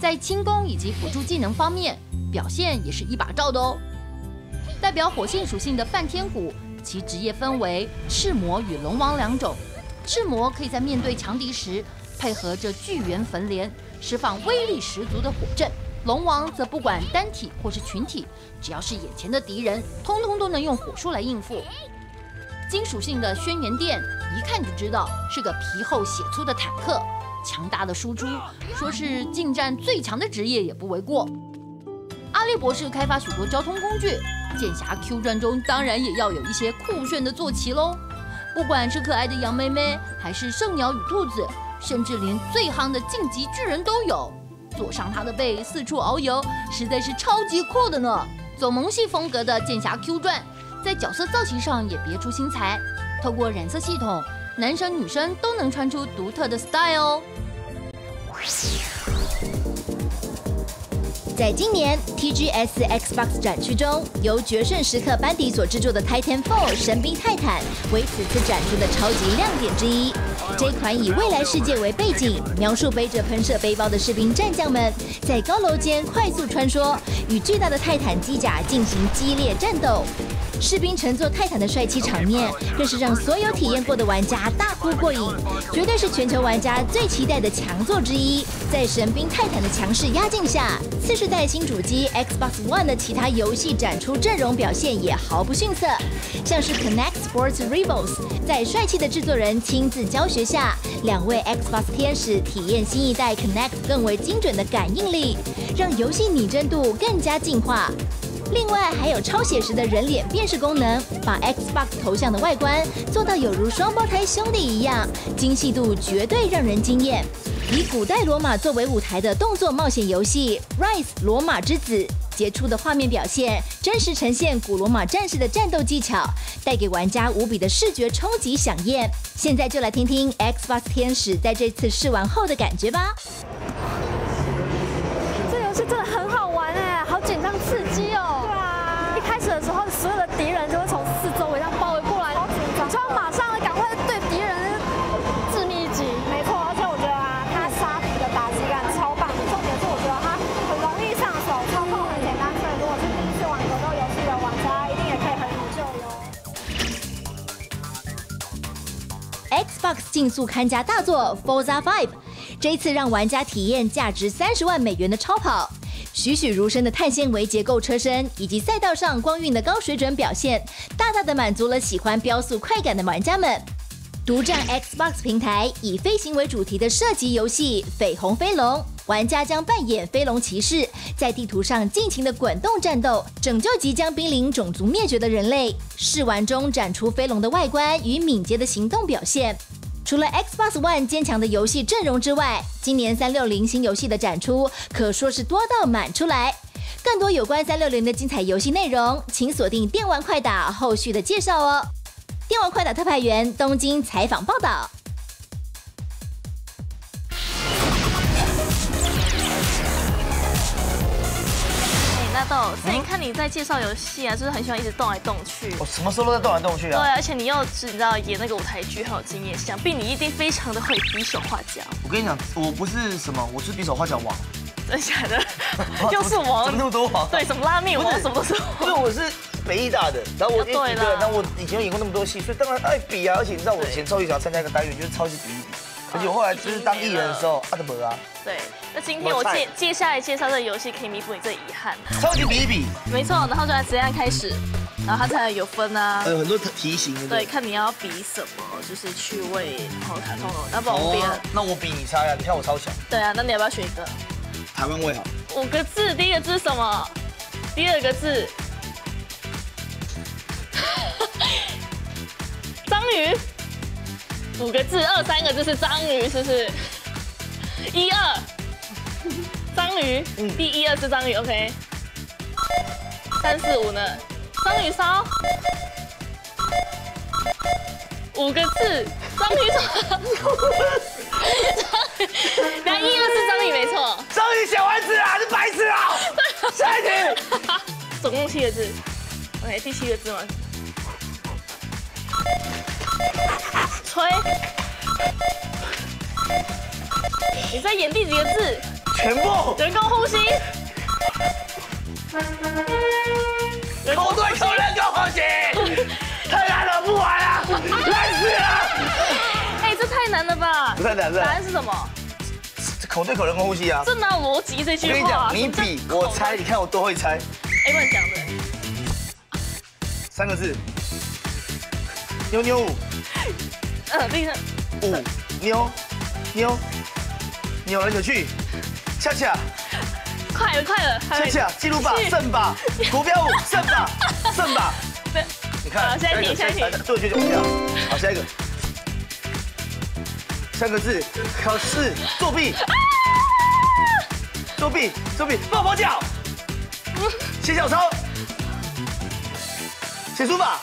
在轻功以及辅助技能方面表现也是一把照的哦。代表火性属性的梵天谷，其职业分为赤魔与龙王两种。赤魔可以在面对强敌时，配合着巨猿焚莲，释放威力十足的火阵；龙王则不管单体或是群体，只要是眼前的敌人，通通都能用火术来应付。金属性的轩辕殿，一看就知道是个皮厚血粗的坦克，强大的输出，说是近战最强的职业也不为过。阿笠博士开发许多交通工具，剑侠 Q 传中当然也要有一些酷炫的坐骑喽。不管是可爱的羊妹妹，还是圣鸟与兔子，甚至连最夯的晋级巨人都有。坐上它的背四处遨游，实在是超级酷的呢。走萌系风格的剑侠 Q 传。在角色造型上也别出心裁，透过染色系统，男生女生都能穿出独特的 style 哦。在今年 TGS Xbox 展区中，由决胜时刻班底所制作的 Titanfall 神兵泰坦为此次展出的超级亮点之一。这款以未来世界为背景，描述背着喷射背包的士兵战将们在高楼间快速穿梭，与巨大的泰坦机甲进行激烈战斗。士兵乘坐泰坦的帅气场面，更是让所有体验过的玩家大呼过瘾，绝对是全球玩家最期待的强作之一。在神兵泰坦的强势压境下，次世代新主机 Xbox One 的其他游戏展出阵容表现也毫不逊色，像是 Connect Sports Rebels，在帅气的制作人亲自教学下，两位 Xbox 天使体验新一代 Connect 更为精准的感应力，让游戏拟真度更加进化。另外还有超写实的人脸辨识功能，把 Xbox 头像的外观做到有如双胞胎兄弟一样，精细度绝对让人惊艳。以古代罗马作为舞台的动作冒险游戏《Rise 罗马之子》，杰出的画面表现，真实呈现古罗马战士的战斗技巧，带给玩家无比的视觉冲击响应。现在就来听听 Xbox 天使在这次试玩后的感觉吧。这游戏真的很好玩哎，Xbox 竞速看家大作《Forza Five》，这一次让玩家体验价值三十万美元的超跑。栩栩如生的碳纤维结构车身，以及赛道上光晕的高水准表现，大大的满足了喜欢飙速快感的玩家们。独占 Xbox 平台以飞行为主题的射击游戏《绯红飞龙》，玩家将扮演飞龙骑士，在地图上尽情的滚动战斗，拯救即将濒临种族灭绝的人类。试玩中展出飞龙的外观与敏捷的行动表现。除了 Xbox One 坚强的游戏阵容之外，今年三六零新游戏的展出可说是多到满出来。更多有关三六零的精彩游戏内容，请锁定电玩快打后续的介绍哦。电玩快打特派员东京采访报道。豆，之前看你在介绍游戏啊，就是很喜欢一直动来动去。我什么时候都在动来动去啊？对，而且你又是你知道演那个舞台剧很有经验，想必你一定非常的会比手画脚。我跟你讲，我不是什么，我是比手画脚王。真假的？又是王？怎么那么多王？对，什么拉面王？什么都是王。因为我是北艺大的，然后我对了，然后我以前有演过那么多戏，所以当然爱比啊。而且你知道，我以前超级想要参加一个单元，就是超级比一比。而且我后来就是当艺人的时候，阿德伯啊。对。那今天我接接下来介绍这个游戏，可以弥补你这遗憾。超级比一比，没错，然后就来直接按开始，然后它才有分啊。有很多题型。对，看你要比什么，就是趣味、好卡通哦。那不我比了。那我比你猜呀，你看我超强。对啊，那你要不要选一个？台湾味好。五个字，第一个字是什么？第二个字。章鱼。五个字，二三个字是章鱼，是不是？一二，章鱼，第一二是章鱼，OK。三四五呢？章鱼烧，五个字，章鱼烧。那一二是章鱼没错。章鱼小丸子啊，是白痴啊！下一题，总共七个字，OK，第七个字吗？吹。你在演第几个字？全部。人工呼吸。口对口人工呼吸，太难了，不玩了，难死了。哎，这太难了吧？不太难答案是什么？口对口人工呼吸啊。这哪有逻辑这句话？我跟你讲，你比我猜，你看我多会猜。哎，乱讲的。三个字。妞妞舞。嗯，第一个。舞妞妞。扭来扭去，恰恰，快了快了，恰恰，记录吧，胜吧，国标舞，胜吧，胜吧，你看，好，下一题，下一题，做就就这样，好，下一个，三个字，考试作弊，作弊作弊，抱抱脚，写小抄，写书法，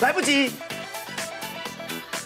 来不及。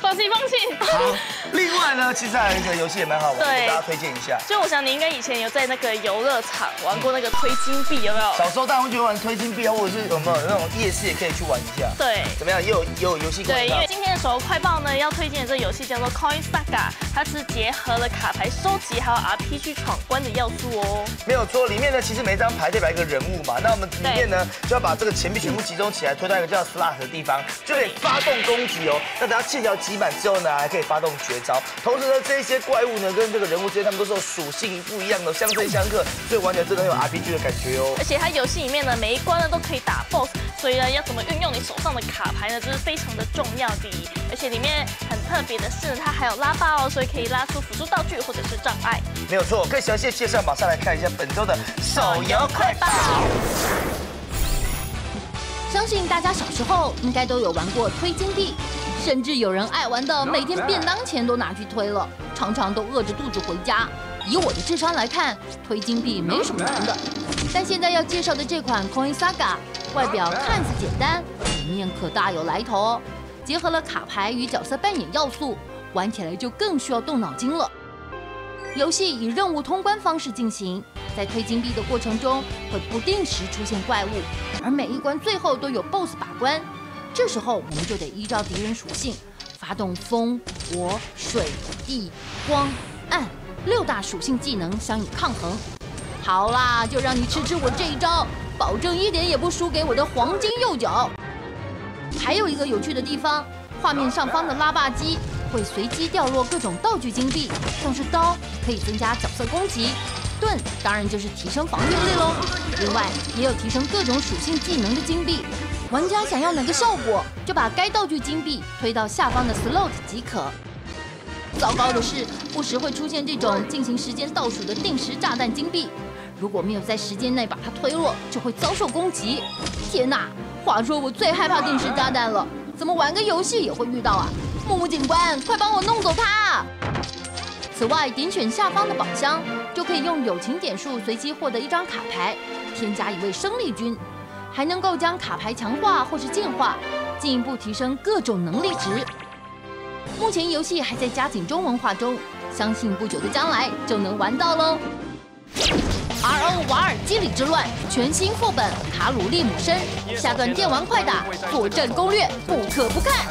放弃，放弃。好，另外呢，其实还有一个游戏也蛮好玩，给大家推荐一下。就我想你应该以前有在那个游乐场玩过那个推金币，有没有？小时候大家会去玩推金币啊，或者是有没有那种夜市也可以去玩一下。对，怎么样？也有也有游戏。对，因为今天的时候快报呢，要推荐的这个游戏叫做 Coin Saga，它是结合了卡牌收集还有 RPG 闯关的要素哦。没有错，里面呢其实每张牌代表一个人物嘛，那我们里面呢就要把这个钱币全部集中起来，推到一个叫 Slot 的地方，就可以发动攻击哦。那等到气条集满之后呢，还可以发动绝招。同时呢，这些怪物呢跟这个人物之间，他们都是有属性不一样的，相生相克，所以玩起来真的很有 RPG 的感觉哦。而且它游戏里面呢，每一关呢都可以打 BOSS，所以呢，要怎么运用你手上的卡牌呢，就是非常的重要的。而且里面很特别的是，呢，它还有拉霸哦，所以可以拉出辅助道具或者是障碍。没有错，更详细的介绍，马上来看一下本周的手游快报。相信大家小时候应该都有玩过推金币。甚至有人爱玩的，每天便当钱都拿去推了，常常都饿着肚子回家。以我的智商来看，推金币没什么难的。但现在要介绍的这款 Coin Saga，外表看似简单，里面可大有来头哦。结合了卡牌与角色扮演要素，玩起来就更需要动脑筋了。游戏以任务通关方式进行，在推金币的过程中会不定时出现怪物，而每一关最后都有 BOSS 把关。这时候我们就得依照敌人属性，发动风、火、水、地、光、暗六大属性技能相应抗衡。好啦，就让你吃吃我这一招，保证一点也不输给我的黄金右脚。还有一个有趣的地方，画面上方的拉霸机会随机掉落各种道具金币，像是刀可以增加角色攻击，盾当然就是提升防御力喽。另外也有提升各种属性技能的金币。玩家想要哪个效果，就把该道具金币推到下方的 slot 即可。糟糕的是，不时会出现这种进行时间倒数的定时炸弹金币，如果没有在时间内把它推落，就会遭受攻击。天哪！话说我最害怕定时炸弹了，怎么玩个游戏也会遇到啊？木木警官，快帮我弄走它！此外，点选下方的宝箱，就可以用友情点数随机获得一张卡牌，添加一位生力军。还能够将卡牌强化或是进化，进一步提升各种能力值。目前游戏还在加紧中文化中，相信不久的将来就能玩到喽。R.O. 瓦尔基里之乱全新副本卡鲁利姆森，下段电玩快打作战攻略不可不看。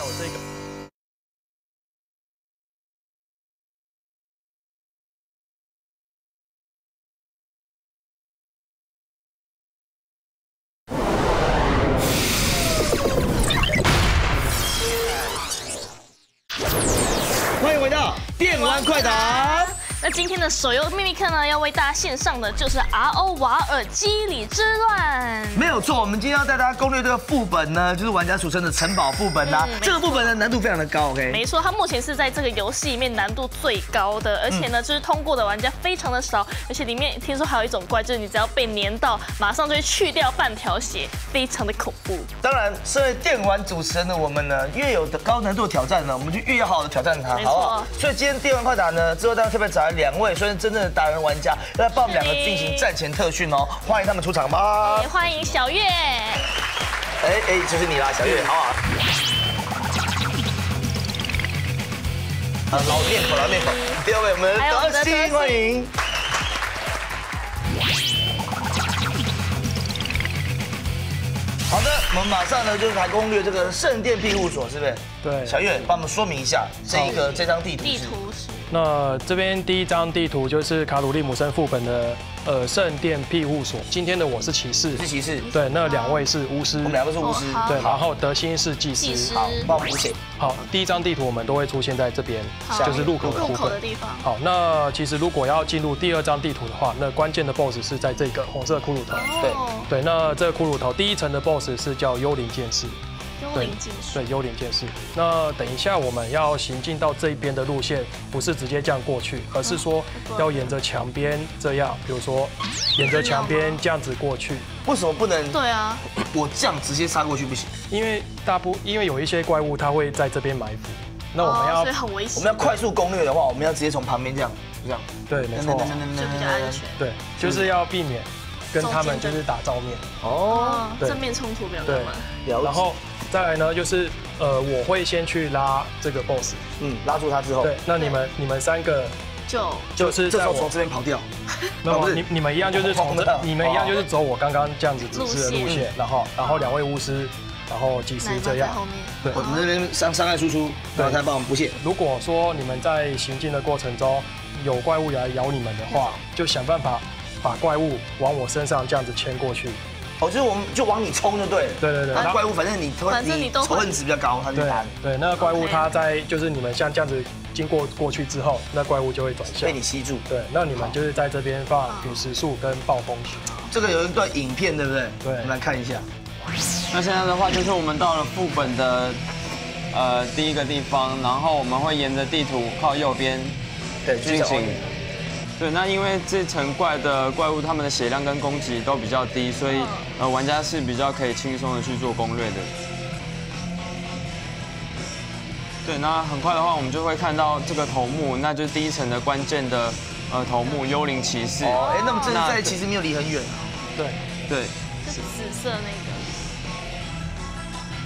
的手游秘密课呢，要为大家献上的就是 RO 瓦尔基里之乱。没有错，我们今天要带大家攻略这个副本呢，就是玩家俗称的城堡副本啦。这个副本呢难度非常的高，OK？没错，它目前是在这个游戏里面难度最高的，而且呢，就是通过的玩家非常的少，而且里面听说还有一种怪，就是你只要被粘到，马上就会去掉半条血，非常的恐怖。当然，身为电玩主持人的我们呢，越有的高难度的挑战呢，我们就越要好好的挑战它，好不好？所以今天电玩快打呢，之后当然特别找来两位算是真正的达人玩家，要来帮我们两个进行战前特训哦，欢迎他们出场吧。欢迎小月。哎哎，就是你啦，小月，好啊。啊，老面孔，老面孔。第二位，我们德兴，欢迎。好的，我们马上呢就是来攻略这个圣殿庇护所，是不是？对。小月，帮我们说明一下这一个这张地图。地图是。那这边第一张地图就是卡鲁利姆森副本的呃圣殿庇护所。今天的我是骑士，是骑士。对，那两位是巫师，我们两个是巫师。对，然后德心是祭司。好，帮我们写。好，第一张地图我们都会出现在这边，就是入口入口的地方。好，那其实如果要进入第二张地图的话，那关键的 BOSS 是在这个红色骷髅头。对对，那这个骷髅头第一层的 BOSS 是叫幽灵剑士。幽灵剑士，对，幽灵剑士。那等一下我们要行进到这一边的路线，不是直接这样过去，而是说要沿着墙边这样，比如说沿着墙边这样子过去。为什么不能？对啊，我这样直接杀过去不行？因为大部因为有一些怪物它会在这边埋伏，那我们要所以很危险。我们要快速攻略的话，我们要直接从旁边这样这样。对，没错，就比较安全。对，就是要避免跟他们就是打照面。哦，正面冲突不要干嘛？然后。再来呢，就是呃，我会先去拉这个 boss，嗯，拉住他之后，对，那你们你们三个就就是在从这边跑掉，那么你你们一样就是从这，你们一样就是走我刚刚这样子指示的路线，然后然后两位巫师，然后祭司这样，对，我们这边伤伤害输出，然后再帮我们补血。如果说你们在行进的过程中有怪物来咬你们的话，就想办法把怪物往我身上这样子牵过去。哦，就是我们就往你冲就对了。对对对。那怪物反正你反正你仇恨值比较高，它就打你。对，那个怪物它在就是你们像这样子经过过去之后，那怪物就会转向被你吸住。对，那你们就是在这边放陨石术跟暴风雪。这个有一段影片，对不对？对，我们来看一下。那现在的话，就是我们到了副本的呃第一个地方，然后我们会沿着地图靠右边对进行。对，那因为这层怪的怪物，他们的血量跟攻击都比较低，所以呃玩家是比较可以轻松的去做攻略的。对，那很快的话，我们就会看到这个头目，那就是第一层的关键的呃头目幽灵骑士。哦，哎，那么这在其实没有离很远。对，对。是紫色那个。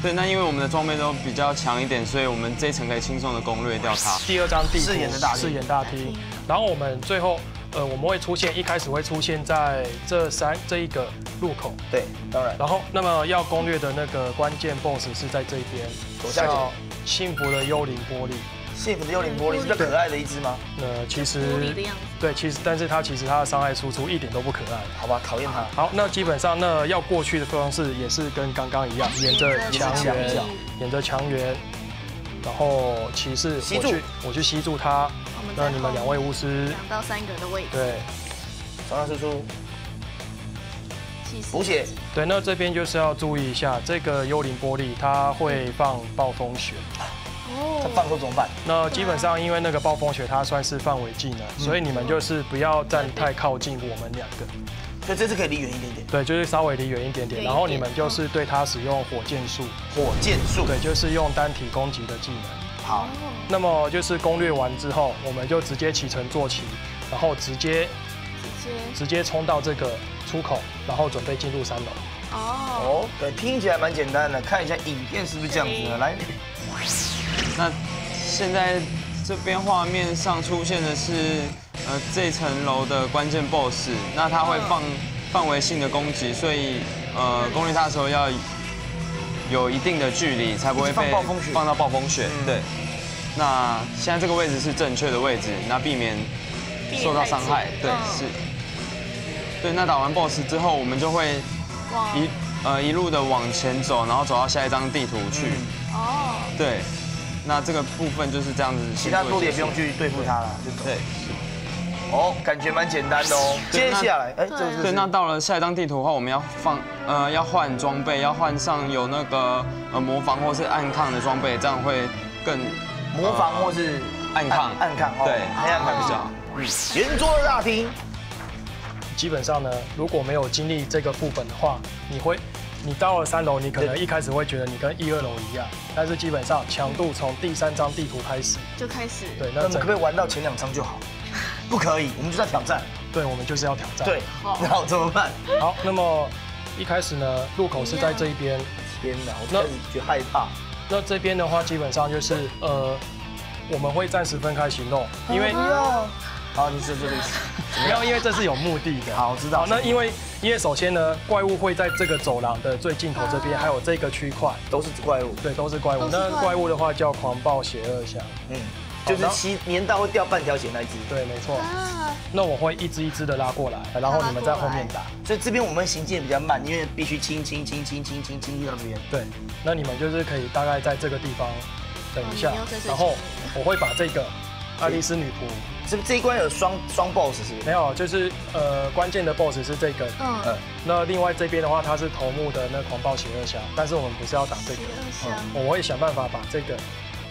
对，那因为我们的装备都比较强一点，所以我们这一层可以轻松的攻略掉它。第二张地图，饰演的大饰演大厅。然后我们最后，呃，我们会出现，一开始会出现在这三这一个路口。对，当然。然后，那么要攻略的那个关键 BOSS 是在这一边，叫幸福的幽灵玻璃。幸福的幽灵玻璃是可爱的一只吗？呃，其实对，其实但是它其实它的伤害输出一点都不可爱，好吧，讨厌它。好，那基本上那要过去的方式也是跟刚刚一样，沿着墙缘，沿着墙缘，然后骑士吸住，我去吸住他。那你们两位巫师两到三个的位置，对，伤害输出，补血。对，那这边就是要注意一下，这个幽灵玻璃它会放暴风雪。哦它放后怎么办？那基本上因为那个暴风雪它算是范围技能，所以你们就是不要站太靠近我们两个。所以这次可以离远一点点。对，就是稍微离远一点点。然后你们就是对它使用火箭术。火箭术。对，就是用单体攻击的技能。好。那么就是攻略完之后，我们就直接启程坐骑，然后直接直接直接冲到这个出口，然后准备进入三楼。哦。哦，对，听起来蛮简单的，看一下影片是不是这样子的？来。那现在这边画面上出现的是呃这层楼的关键 BOSS，那它会放范围性的攻击，所以呃攻击它的时候要有一定的距离，才不会被放到暴风雪。对，那现在这个位置是正确的位置，那避免受到伤害。对，是。对，那打完 BOSS 之后，我们就会一呃一路的往前走，然后走到下一张地图去。哦。对。那这个部分就是这样子，其他多也不用去对付它了，对。哦，感觉蛮简单的哦。接下来，哎，这个是对，那到了下一张地图的话，我们要放呃要换装备，要换上有那个呃魔防或是暗抗的装备，这样会更魔防或是暗抗暗抗哦，对，黑暗抗比较好。圆桌的大厅，基本上呢，如果没有经历这个副本的话，你会，你到了三楼，你可能一开始会觉得你跟一二楼一样，但是基本上强度从第三张地图开始就开始。对，那我们可不可以玩到前两张就好？不可以，我们就在挑战。对，我们就是要挑战。对，好，怎么办？好，那么一开始呢，入口是在这一边。天哪，我开始觉得害怕。那这边的话，基本上就是呃，我们会暂时分开行动，因为。好，你是这个意思。不要，因为这是有目的的。好，我知道。那因为因为首先呢，怪物会在这个走廊的最尽头这边，还有这个区块都是怪物。对，都是怪物。那怪物的话叫狂暴邪恶箱。嗯，就是吸粘到会掉半条血那一只。对，没错。那我会一只一只的拉过来，然后你们在后面打。所以这边我们行进比较慢，因为必须轻轻轻轻轻轻轻到这边。对，那你们就是可以大概在这个地方等一下，然后我会把这个爱丽丝女仆。是不是这一关有双双 boss 是？没有，就是呃关键的 boss 是这个。嗯嗯。那另外这边的话，它是头目的那狂暴邪恶侠，但是我们不是要打这个。嗯我会想办法把这个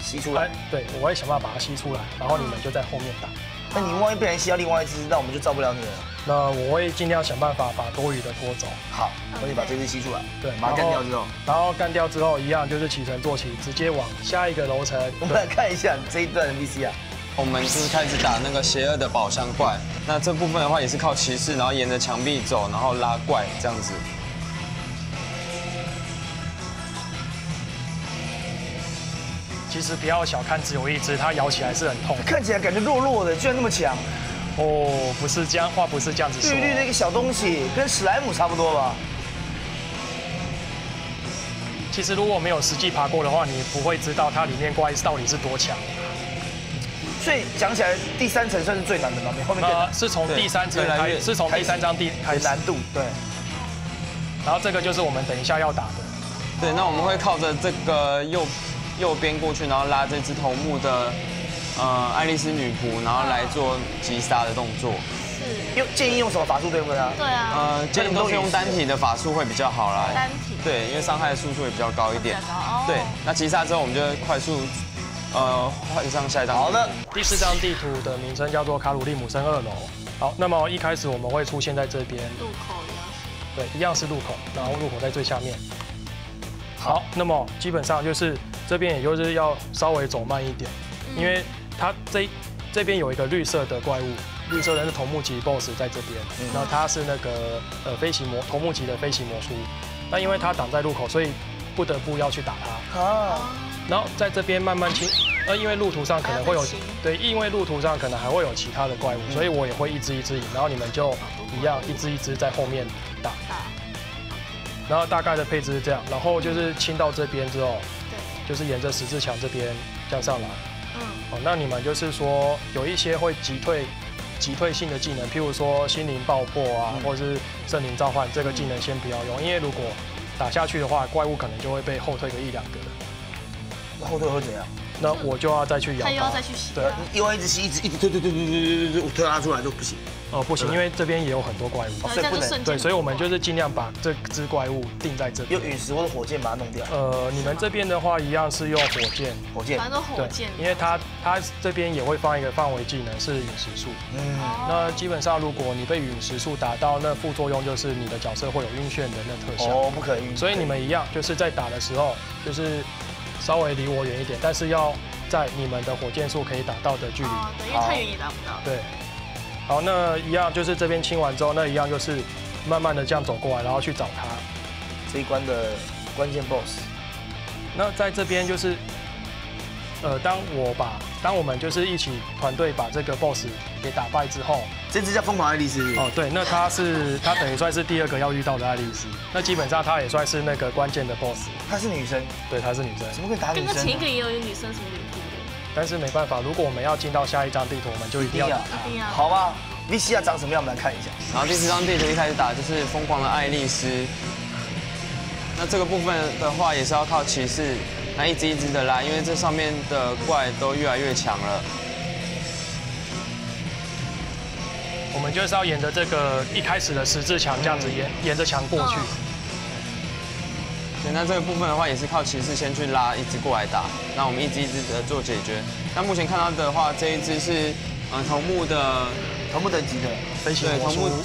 吸出来。对，我会想办法把它吸出来，然后你们就在后面打。那你万一被人吸到另外一只，那我们就照不了你了。那我会尽量想办法把多余的拖走。好，我就把这只吸出来。对，把它干掉之后，然后干掉之后一样就是起程坐骑，直接往下一个楼层。我们来看一下这一段的 VC 啊。我们就是开始打那个邪恶的宝箱怪，那这部分的话也是靠骑士，然后沿着墙壁走，然后拉怪这样子。其实不要小看只有一只，它咬起来是很痛。看起来感觉弱弱的，居然那么强。哦，不是这样，话不是这样子说。绿绿的一个小东西，跟史莱姆差不多吧？其实如果没有实际爬过的话，你不会知道它里面怪到底是多强。所以讲起来，第三层算是最难的吗？后面是从第三层开，是从第三张地开始难度对。然后这个就是我们等一下要打的。对，那我们会靠着这个右右边过去，然后拉这只头目的呃爱丽丝女仆，然后来做击杀的动作。是。用建议用什么法术对付他？对啊。呃，建议都是用单体的法术会比较好啦。单体。对，因为伤害的速度也比较高一点。对，那击杀之后我们就快速。呃，换上下一张。好的，第四张地图的名称叫做卡鲁利姆森二楼。好，那么一开始我们会出现在这边。路口一样。对，一样是路口，然后路口在最下面。好，那么基本上就是这边，也就是要稍微走慢一点，因为它这这边有一个绿色的怪物，绿色的是头目级 BOSS 在这边，然后它是那个呃飞行魔头目级的飞行魔术，那因为它挡在路口，所以不得不要去打它。啊。然后在这边慢慢清，呃，因为路途上可能会有，对，因为路途上可能还会有其他的怪物，所以我也会一只一只引，然后你们就一样一只一只在后面打。然后大概的配置是这样，然后就是清到这边之后，对，就是沿着十字墙这边这样上来。嗯。哦，那你们就是说有一些会击退、击退性的技能，譬如说心灵爆破啊，或者是圣灵召唤，这个技能先不要用，因为如果打下去的话，怪物可能就会被后退个一两个。后退会怎样？那我就要再去摇。他又要再去吸。对，因为一直吸，一直一直推推推推推推推，推拉出来就不行。哦，不行，因为这边也有很多怪物，所以不能。对，所以我们就是尽量把这只怪物定在这。用陨石或者火箭把它弄掉。呃，你们这边的话一样是用火箭。火箭。反正火箭。因为它它这边也会放一个范围技能是陨石术。嗯。那基本上如果你被陨石术打到，那副作用就是你的角色会有晕眩的那特效。哦，不可以晕。所以你们一样就是在打的时候就是。稍微离我远一点，但是要在你们的火箭速可以打到的距离。对，因为太远也打不到。对，好，那一样就是这边清完之后，那一样就是慢慢的这样走过来，然后去找他。这一关的关键 BOSS。那在这边就是，呃，当我把。当我们就是一起团队把这个 boss 给打败之后，这只叫疯狂爱丽丝。哦，对，那她是她等于算是第二个要遇到的爱丽丝。那基本上她也算是那个关键的 boss。她是女生，对，她是女生。怎么可以打女生？跟前一个也有一个女生什么女仆但是没办法，如果我们要进到下一张地图，我们就一定要打她。好吧，V C 亚长什么样？我们来看一下。然后第四张地图一开始打就是疯狂的爱丽丝。那这个部分的话也是要靠骑士。那一只一只的拉，因为这上面的怪都越来越强了。我们就是要沿着这个一开始的十字墙这样子沿沿着墙过去。对，那这个部分的话也是靠骑士先去拉一只过来打，那我们一只一只的做解决。那目前看到的话，这一只是呃头目的头目等级的飞行对头目魔术，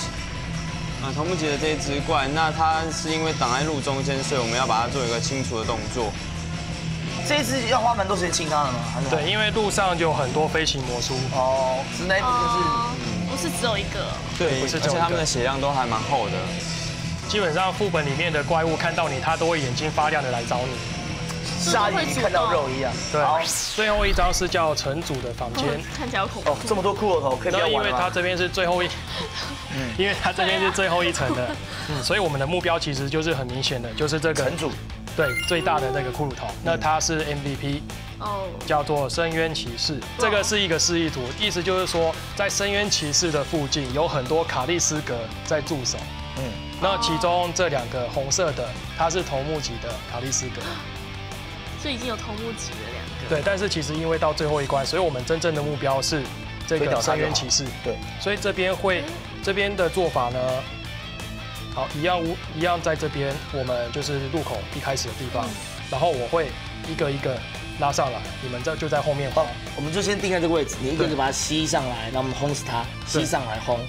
呃头目级的这一只怪，那它是因为挡在路中间，所以我们要把它做一个清除的动作。这一次要花蛮多时间清它的吗？对，因为路上就有很多飞行魔术。哦，是那一部哦，不是只有一个，对，不是只有一个而且他们的血量都还蛮厚的。基本上副本里面的怪物看到你，它都会眼睛发亮的来找你。是鲨鱼看到肉一样。对，最后一招是叫城主的房间。看起来好恐怖。哦，这么多骷髅头，可以不然后因？为它这边是最后一，因为它这边是最后一层的，嗯，所以我们的目标其实就是很明显的，就是这个城主，对，最大的那个骷髅头，那它是 MVP，哦，叫做深渊骑士，这个是一个示意图，意思就是说在深渊骑士的附近有很多卡利斯格在驻守，嗯，那其中这两个红色的，它是头目级的卡利斯格，这已经有头目级的两个。对，但是其实因为到最后一关，所以我们真正的目标是这个深渊骑士。对，所以这边会这边的做法呢，好，一样无一样在这边，我们就是入口一开始的地方，然后我会一个一个拉上来，你们这就在后面好，我们就先定在这个位置，你一个一个把它吸上来，然后我们轰死它，吸上来轰，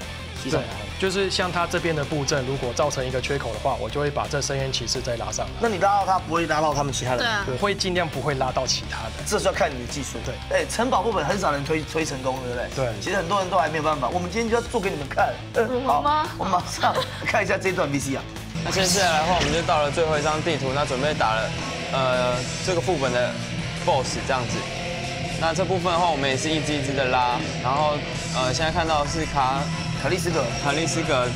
对来。，就是像它这边的布阵，如果造成一个缺口的话，我就会把这深渊骑士再拉上来。那你拉到它，不会拉到他们其他人。对啊我会尽量不会拉到其他的。这是要看你的技术。对，哎，城堡部分很少人推推成功，对不对？对其实很多人都还没有办法。我们今天就要做给你们看。呃我们吗我们马上 看一下这段 VC 啊。那接下来的话，我们就到了最后一张地图，那准备打了呃这个副本的 BOSS 这样子。那这部分的话，我们也是一只一只的拉，然后呃现在看到的是卡卡利斯格，卡利斯格，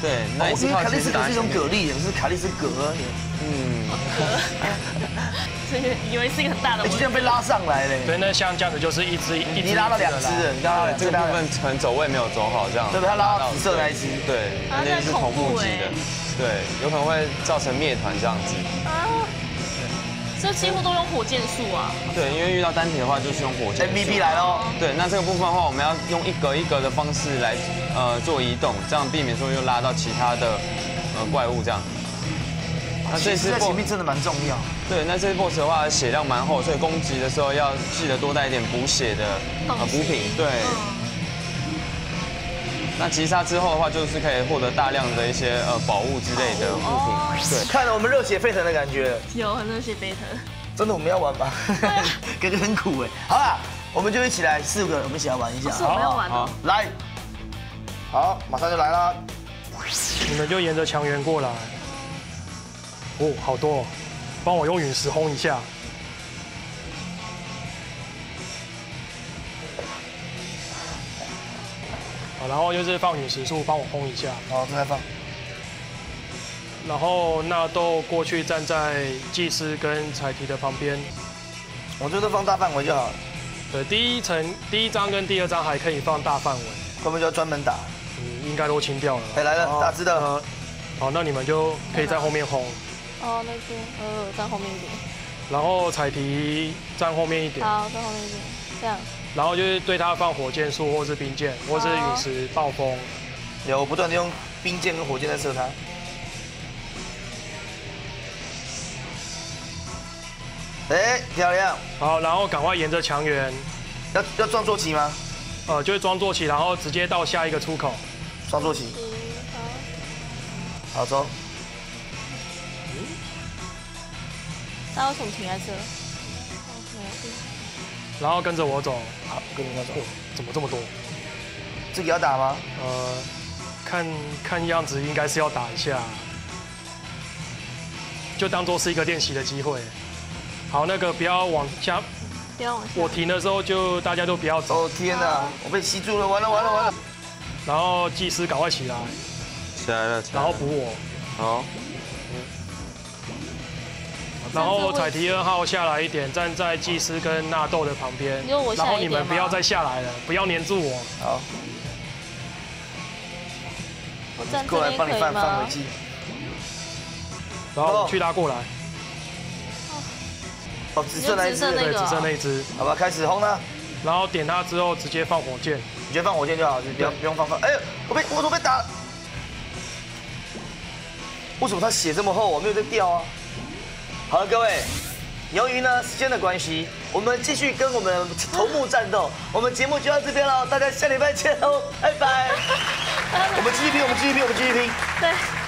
对，那也是卡利斯格是一种蛤蜊，是卡利斯格。嗯，所以以为是一个很大的哎，就这样被拉上来嘞。对，那像这样子就是一只一只你拉到两只了，你拉到这个部分可能走位没有走好，这样。对他拉到紫色那一只对，啊那是头目级的。对，有可能会造成灭团这样子。啊，这几乎都用火箭术啊。对，因为遇到单体的话就是用火箭。MVP 来喽。对，那这个部分的话，我们要用一格一格的方式来呃做移动，这样避免说又拉到其他的呃怪物这样。那这次在 BOSS 前面真的蛮重要。对，那这次 BOSS 的话血量蛮厚，所以攻击的时候要记得多带一点补血的呃补品。对。那击杀之后的话，就是可以获得大量的一些呃宝物之类的物品。对，看了我们热血沸腾的感觉，有很热血沸腾。真的我们要玩吗？感觉很苦哎。好啦，我们就一起来四个，我们一起来玩一下。是我们要玩哦。来，好，马上就来啦。你们就沿着墙缘过来。哦，好多、哦，帮我用陨石轰一下。好，然后就是放陨石树，帮我轰一下。好，正在放。然后纳豆过去站在祭司跟彩提的旁边。我觉得放大范围就好了。对，第一层第一张跟第二张还可以放大范围。会不会就要专门打？嗯，应该都清掉了。哎，来了，打字的。好，那你们就可以在后面轰。哦，那边，呃，站后面一点。然后彩提站后面一点。好，站后面一点，这样。然后就是对他放火箭术，或是冰箭，或是陨石暴风。有，我不断的用冰箭跟火箭在射他。哎，漂亮。好，然后赶快沿着墙缘。要要装坐骑吗？呃，就是装坐骑，然后直接到下一个出口。装坐骑。好走。那为什么停在这？然后跟着我走。好，跟着他走。怎么这么多？自己要打吗？呃，看看样子应该是要打一下，就当做是一个练习的机会。好，那个不要往下，不要往下。我停的时候就大家都不要走。哦天哪，我被吸住了，完了完了完了。然后技师赶快起来，起来了，然后补我。好。然后彩提二号下来一点，站在祭司跟纳豆的旁边。然后你们不要再下来了，不要黏住我。好。我站这过来帮你边可以吗放回去？然后去拉过来。哦，紫色那一只，对，紫色那一只。好吧，开始轰了。然后点它之后直接放火箭。你直接放火箭就好，就不用不用放放。哎呦，我被我都被打了。为什么他血这么厚？我没有在掉啊。好了，各位，由于呢时间的关系，我们继续跟我们头目战斗。我们节目就到这边了，大家下礼拜见喽，拜拜。我们继续拼，我们继续拼，我们继续拼。对。